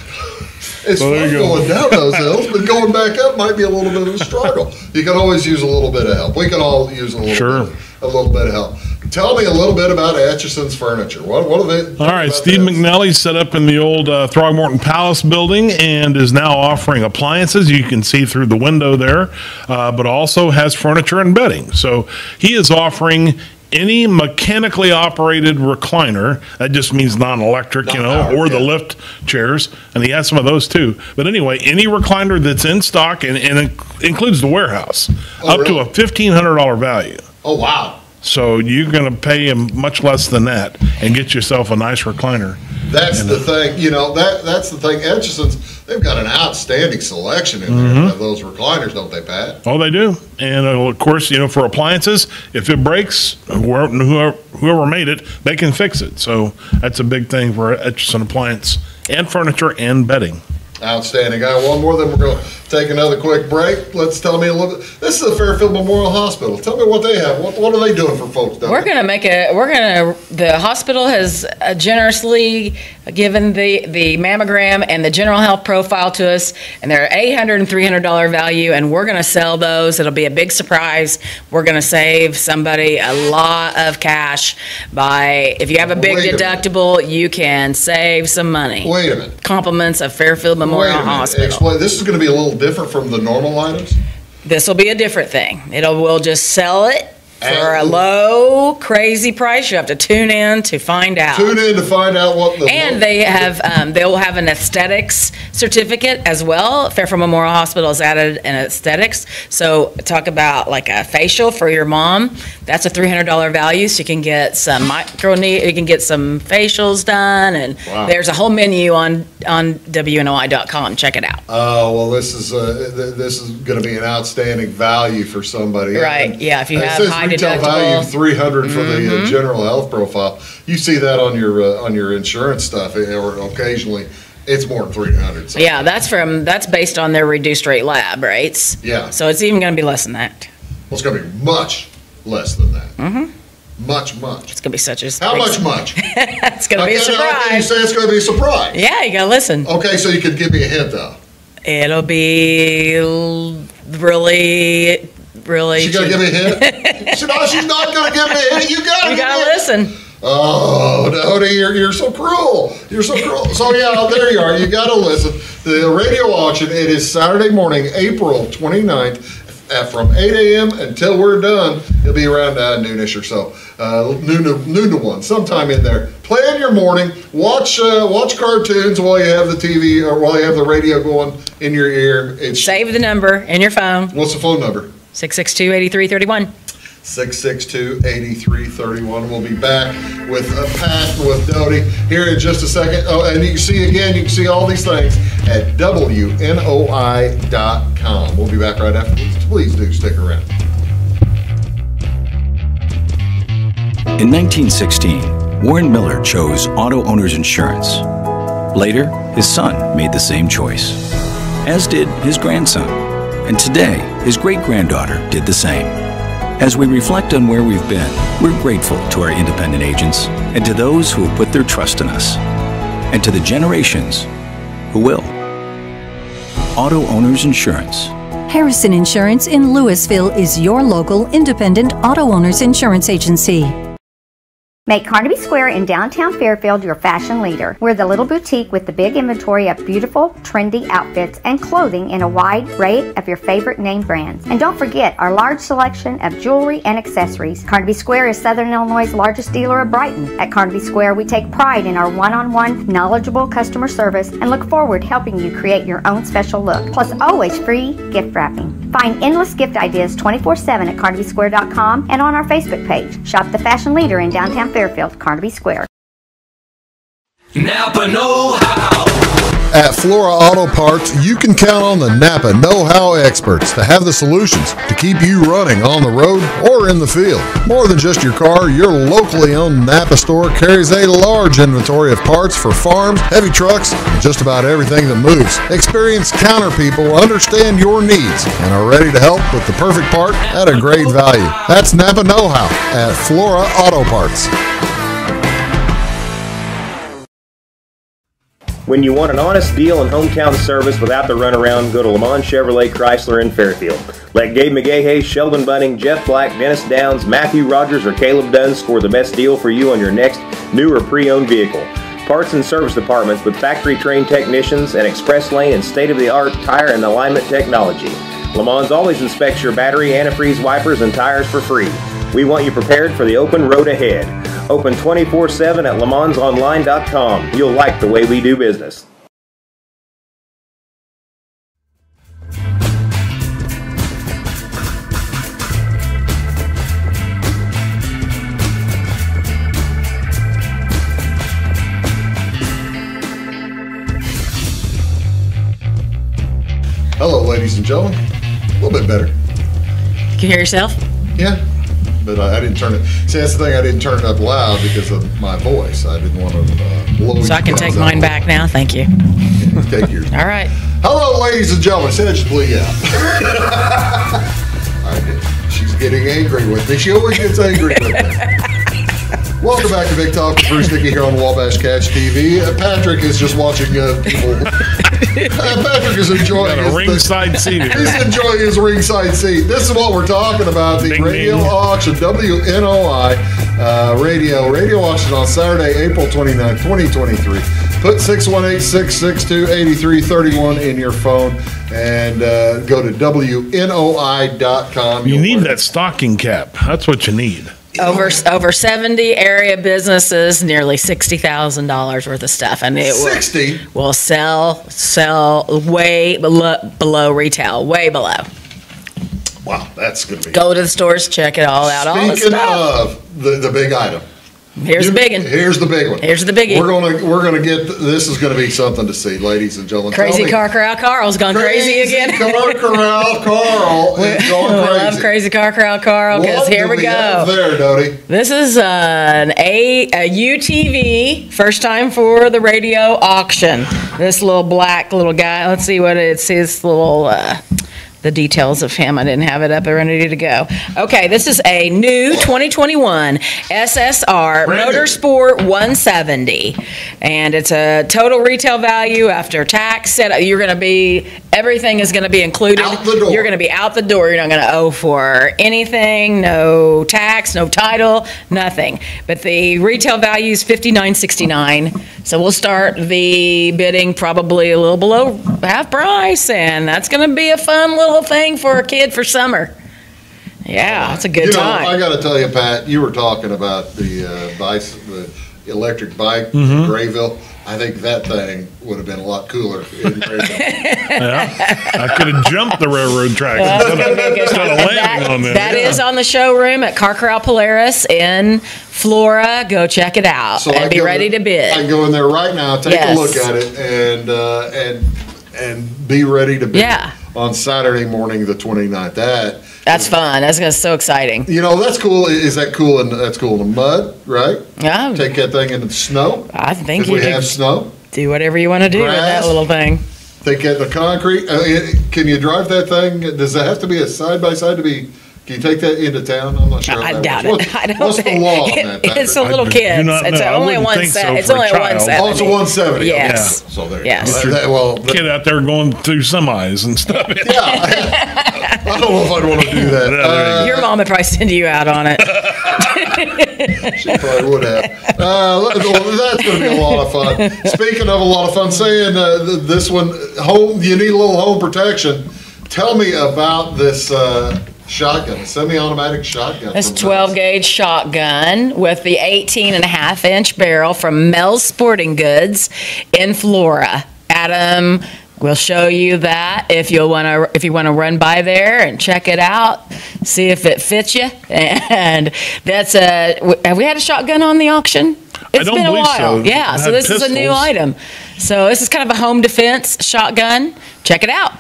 It's So there fun go. going down those hills, but going back up might be a little bit of a struggle. You can always use a little bit of help. We can all use a little Sure. bit, a little bit of help. Tell me a little bit about Atchison's Furniture. What, what are they? All right, Steve McNally set up in the old uh, Throgmorton Palace building and is now offering appliances. You can see through the window there, uh, but also has furniture and bedding. So he is offering any mechanically operated recliner. That just means non-electric, you know, or the lift chairs, and he has some of those too. But anyway, any recliner that's in stock and, and it includes the warehouse, Oh, up to a fifteen hundred dollar value. Oh, wow. So you're going to pay him much less than that and get yourself a nice recliner. That's the thing, you know, that, that's the thing. Etchison's, they've got an outstanding selection in there Mhm. of those recliners, don't they, Pat? Oh, they do. And uh, of course, you know, for appliances, if it breaks, whoever, whoever whoever made it, they can fix it. So that's a big thing for Etchison Appliance and furniture and bedding. Outstanding. I one more, than we're going to take another quick break. Let's tell me a little bit. This is the Fairfield Memorial Hospital. Tell me what they have. What, what are they doing for folks down We're gonna make a, we're gonna, the hospital has uh, generously given the, the mammogram and the general health profile to us, and they're eight hundred and three hundred dollar value, and we're gonna sell those. It'll be a big surprise. We're gonna save somebody a lot of cash by, if you have a big Wait a minute. deductible, you can save some money. Wait a minute. Compliments of Fairfield Memorial. Hospital. Explain, this is going to be a little different from the normal items? This will be a different thing. It'll, we'll just sell it for a low, crazy price. You have to tune in to find out. Tune in to find out what the. And they have, um, they will have an aesthetics certificate as well. Fairfield Memorial Hospital has added an aesthetics. So talk about like a facial for your mom. That's a three hundred dollar value. So you can get some micro, you can get some facials done, and Wow. there's a whole menu on on WNOI.com. Check it out. Oh, well, this is, uh, this is going to be an outstanding value for somebody. Right, yeah, if you have high retail value of three hundred for the uh, Mhm. general health profile. You see that on your, uh, on your insurance stuff, eh, or occasionally, it's more than three hundred. Yeah, that's from that's based on their reduced rate lab rates. Yeah. So it's even going to be less than that. Well, it's going to be much less than that. Mm-hmm. Much, much. It's going to be such a How much, much? it's going to be a okay, You say it's going to be a surprise. Yeah, you got to listen. Okay, so you could give me a hint though. It'll be l- really, really. She gonna give me a hint? She, no, she's not gonna give me a hint. You gotta You gotta listen. Oh, Dodie, you're, you're so cruel. You're so cruel. So yeah, there you are. You gotta listen. The radio auction, it is Saturday morning, April 29th, uh, from 8 a.m. until we're done. It'll be around uh, noonish or so. Uh, noon, to, noon to 1, sometime in there. Plan your morning. Watch uh, watch cartoons while you have the TV or while you have the radio going in your ear. It's, Save the number in your phone. What's the phone number? 662 8331. 662-8331. We'll be back with a Pat and with Dodie here in just a second. Oh, and you can see again, you can see all these things at WNOI.com. We'll be back right after this. Please do stick around. In 1916, Warren Miller chose Auto Owners Insurance. Later, his son made the same choice, as did his grandson. And today, his great granddaughter did the same. As we reflect on where we've been, we're grateful to our independent agents and to those who have put their trust in us, and to the generations who will. Auto Owners Insurance. Harrison Insurance in Louisville is your local independent auto owners insurance agency. Make Carnaby Square in downtown Fairfield your fashion leader. We're the little boutique with the big inventory of beautiful, trendy outfits and clothing in a wide array of your favorite name brands. And don't forget our large selection of jewelry and accessories. Carnaby Square is Southern Illinois' largest dealer of Brighton. At Carnaby Square, we take pride in our one-on-one, knowledgeable customer service and look forward to helping you create your own special look. Plus, always free gift wrapping. Find endless gift ideas 24-7 at carnabysquare.com and on our Facebook page. Shop the fashion leader in downtown Fairfield, Carnaby Square. Napa Know How. At Flora Auto Parts, you can count on the Napa Know How experts to have the solutions to keep you running on the road or in the field. More than just your car, your locally owned Napa store carries a large inventory of parts for farms, heavy trucks, and just about everything that moves. Experienced counter people understand your needs and are ready to help with the perfect part at a great value. That's Napa Know How at Flora Auto Parts. When you want an honest deal and hometown service without the runaround, go to Lamont Chevrolet Chrysler in Fairfield. Let Gabe McGahey, Sheldon Bunning, Jeff Black, Dennis Downs, Matthew Rogers, or Caleb Dunn score the best deal for you on your next new or pre-owned vehicle. Parts and service departments with factory trained technicians and express lane and state of the art tire and alignment technology. Lamont always inspects your battery, antifreeze wipers, and tires for free. We want you prepared for the open road ahead. Open 24 7 at LeMansOnline.com. You'll like the way we do business. Hello, ladies and gentlemen. A little bit better. Can you hear yourself? Yeah, but I, I didn't turn it. See, that's the thing. I didn't turn it up loud because of my voice. I didn't want to uh, blow. So I can take out. mine back now. Thank you. Take yours. All right. Hello, ladies and gentlemen. Sedgley out. I did. She's getting angry with me. She always gets angry with me. Welcome back to Big Talk with Bruce Dickey here on Wabash Catch TV. Uh, Patrick is just watching uh, people. Uh, Patrick is enjoying Got a his ringside seat. He's enjoying his ringside seat. This is what we're talking about: the Ding, radio ding. auction, WNOI uh, radio radio auction on Saturday, April 29, 2023. Put 618-662-8331 in your phone and uh, go to WNOI.com. You need that stocking cap. That's what you need. Over over seventy area businesses, nearly sixty thousand dollars worth of stuff, and it will, 60? will sell sell way below, below retail, way below. Wow, that's going to be. Go to the stores, check it all out. all the Speaking of the, the big item. Here's the big one. Here's the big one. Here's the biggie. We're gonna we're gonna get this is gonna be something to see, ladies and gentlemen. Crazy Car Corral Carl's gone crazy, again. Car Corral Carl is going we going love crazy. Crazy Car Corral Carl because here we, we go. there, Dodie? This is uh, an A, a UTV, first time for the radio auction. This little black little guy, let's see what it's his little, uh, the details of him. I didn't have it up and ready to go. Okay, this is a new 2021 SSR Motorsport 170. And it's a total retail value after tax. Set, uh, You're going to be, everything is going to be included. You're going to be out the door. You're not going to owe for anything, no tax, no title, nothing. But the retail value is 59.69. So we'll start the bidding probably a little below half price, and that's going to be a fun little thing for a kid for summer. Yeah, it's a good you know, time. I got to tell you, Pat, you were talking about the uh, the electric bike Mhm. in Grayville. I think that thing would have been a lot cooler in Grayville. Yeah. I could have jumped the railroad tracks That's instead gonna be a of, instead of time. landing on them. That is on the showroom at Car Corral Polaris in Flora. Go check it out So I and be ready in- to bid. I can go in there right now, take Yes. a look at it, and uh, and and be ready to bid Yeah. on Saturday morning, the 29th. That That's fun. That's gonna so exciting. you know, that's cool. Is that cool? And that's cool in the mud, right? Yeah. Take that thing into the snow. I think you we have snow. do whatever you want to do with that little thing. Take it the concrete. Uh, can you drive that thing? Does it have to be a side by side to be? Can you take that into town? I'm not sure. how I doubt works. it. What's, I don't what's the think- law on that? Patrick? It's a little I do kids. It's know. Only one set. so It's for a only a child. one Oh, seventy. it's a 170. Yes. Okay. So there. Yes. That- well, Kid out there going through semis and stuff. Yeah. I don't know if I'd want to do that. Uh, Your mom would probably send you out on it. She probably would have. Uh, well, that's going to be a lot of fun. Speaking of a lot of fun, saying uh, this one, home, you need a little home protection. Tell me about this uh, shotgun, semi-automatic shotgun. This from 12 gauge shotgun with the 18 and a half inch barrel from Mel's Sporting Goods in Flora. Adam will show you that if you want to if you want to run by there and check it out, see if it fits you. And that's a have we had a shotgun on the auction? It's don't been a while. so. Yeah, I so had this is a new item. So this is kind of a home defense shotgun. Check it out.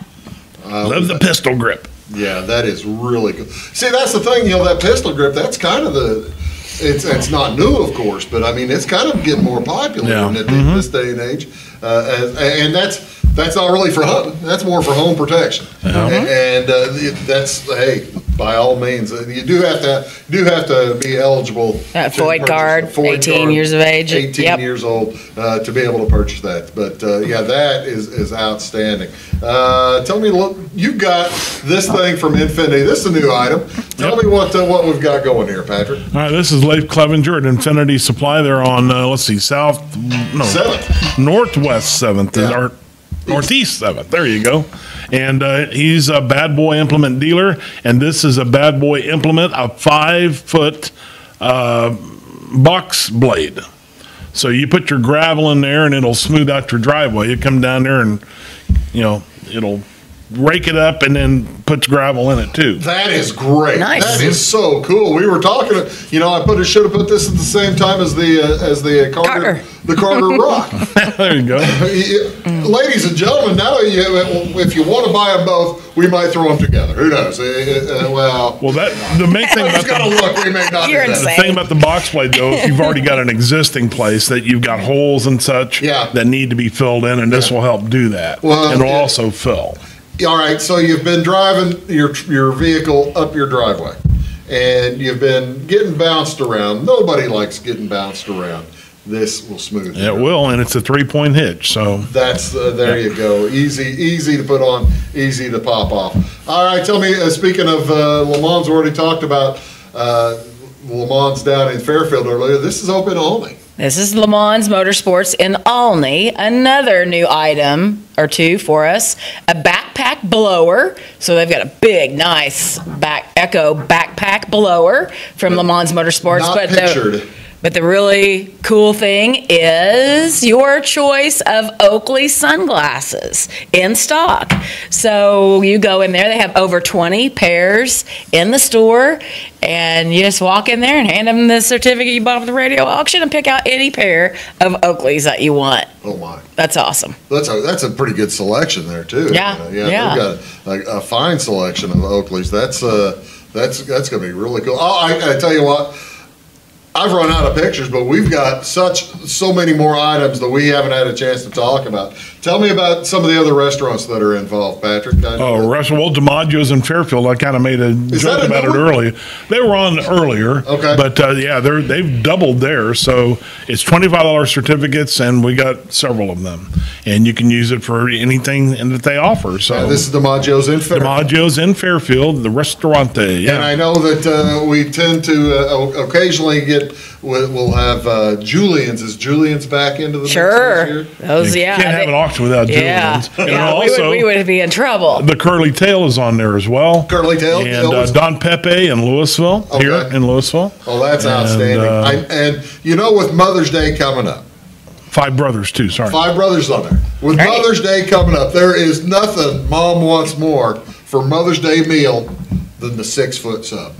Uh, Love the pistol grip. Yeah, that is really good. See, that's the thing, you know, that pistol grip, that's kind of the, it's, it's not new, of course, but I mean, it's kind of getting more popular Yeah. in, in this day and age. Uh, as- and that's, that's not really for hunting, that's more for home protection. Uh-huh. And uh, that's, hey, by all means, uh, you do have to, do have to be eligible. That to FOID purchase card, a FOID 18 card, years of age. Eighteen Yep. years old, uh, to be able to purchase that. But, uh, yeah, that is, is outstanding. Uh, tell me, look, you've got this thing from Infinity. This is a new item. Tell me what, uh, what we've got going here, Patrick. All right, this is Leif Clevenger at Infinity Supply. They're on, uh, let's see, south, no, Seventh. northwest seventh, or northeast seventh. There you go. And uh, he's a bad boy implement dealer, and this is a bad boy implement, a five foot uh, box blade. So you put your gravel in there, and it'll smooth out your driveway. You come down there, and you know it'll rake it up, and then puts gravel in it too. That is great. Nice. That is so cool. We were talking. You know, I put should have put this at the same time as the uh, as the uh, Carter, the Carter Rock. there you go. Ladies and gentlemen, now you, if you want to buy them both, we might throw them together. Who knows? Uh, uh, well, well, that the main thing Who's about got to the- look. We may not. You're do that. The thing about the box blade, though, if you've already got an existing place that you've got holes and such that need to be filled in, and this will help do that. Well, and it'll yeah. also fill. All right, so you've been driving your your vehicle up your driveway, and you've been getting bounced around. Nobody likes getting bounced around. This will smooth It will, and it's a three point hitch. So That's uh, there you go. Easy, easy to put on, easy to pop off. All right, tell me. Uh, speaking of uh, Le Mans, we already talked about uh, Le Mans down in Fairfield earlier. This is open only. This is Le Mans Motorsports in Olney. Another new item or two for us a backpack blower. So they've got a big, nice back Echo backpack blower from Le Mans Motorsports. Not but pictured. The, but the really cool thing is your choice of Oakley sunglasses in stock. So you go in there, they have over 20 pairs in the store, and you just walk in there and hand them the certificate you bought from the radio auction and pick out any pair of Oakleys that you want. Oh my, That's awesome. that's a that's a pretty good selection there too. Yeah, Uh, yeah. yeah. They've got a, a fine selection of Oakleys. That's uh that's that's gonna be really cool. Oh, I, I tell you what. I've run out of pictures, but we've got such so many more items that we haven't had a chance to talk about. Tell me about some of the other restaurants that are involved, Patrick. Oh, Russell, well, DiMaggio's in Fairfield. I kind of made a that joke about it new earlier. They were on earlier. Okay. But uh, yeah, they're they've doubled theirs. So it's twenty five dollars certificates, and we got several of them, and you can use it for anything that they offer. So Yeah, this is DiMaggio's in Fairfield. DiMaggio's in Fairfield, the Restaurante. Yeah. And I know that uh, we tend to uh, occasionally get, we'll we'll have uh, Julian's. Is Julian's back into the mix Sure. this year? Those, You yeah. can't have they- an auction without yeah. Julian's. And Yeah, we, also- would, we would be in trouble. The Curly Tail is on there as well. Curly Tail? And uh, Don Pepe in Louisville, here in Louisville. Oh, that's And, outstanding. uh, I, and you know, with Mother's Day coming up, Five Brothers, too, sorry. Five Brothers on there. With Mother's Day coming up, there is nothing Mom wants more for Mother's Day meal than the six foot sub.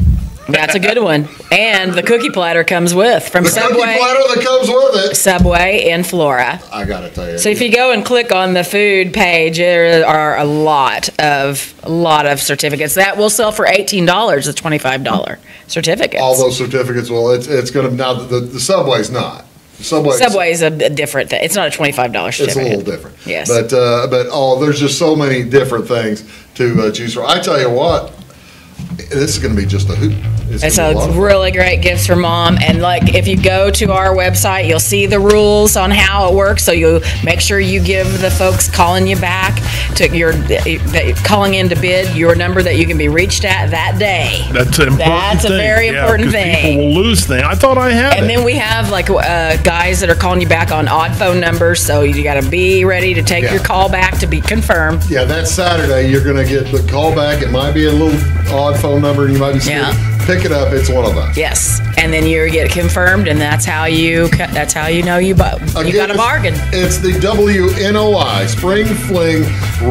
That's a good one. And the cookie platter comes with from The cookie Subway. platter that comes with it. Subway in Flora. I gotta tell you. So if you go and click on the food page, there are a lot of a lot of certificates that will sell for eighteen dollars. The twenty five dollar certificates. all those certificates, well, it's it's gonna now the, the Subway's not. Subway. Subway is a, different thing. It's not a twenty five dollar certificate. It's a little different. Yes. But uh, but oh, there's just so many different things to uh, choose from. I tell you what, this is going to be just a hoop. It's And gonna so a it's really great gifts for mom. And like, if you go to our website, you'll see the rules on how it works. So you make sure you give the folks calling you back to your that calling in to bid your number that you can be reached at that day. That's an important That's a thing. very Yeah, important 'cause thing. People will lose things. I thought I had And it. then we have like uh, guys that are calling you back on odd phone numbers, so you got to be ready to take Yeah. your call back to be confirmed. Yeah, that Saturday you're going to get the call back. It might be a little odd phone number, and you might be scared. Yeah. Pick it up. It's one of us. Yes, and then you get confirmed, and that's how you that's how you know you bu- you got a bargain. It's the WNOI Spring Fling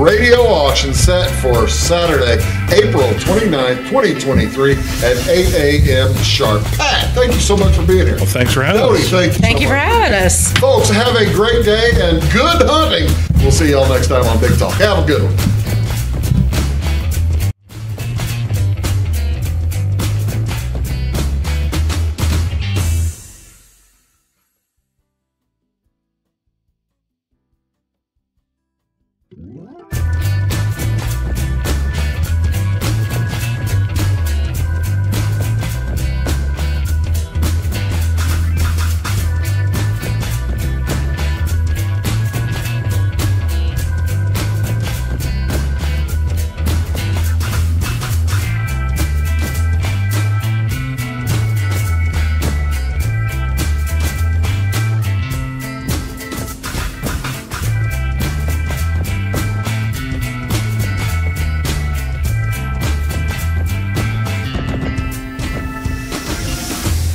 Radio Auction set for Saturday, April 29th, 2023 at 8 a.m. sharp. Pat, thank you so much for being here. Well, thanks for having Jody, us. thank you Thank so you for having us. Folks, have a great day and good hunting. We'll see y'all next time on Big Talk. Have a good one.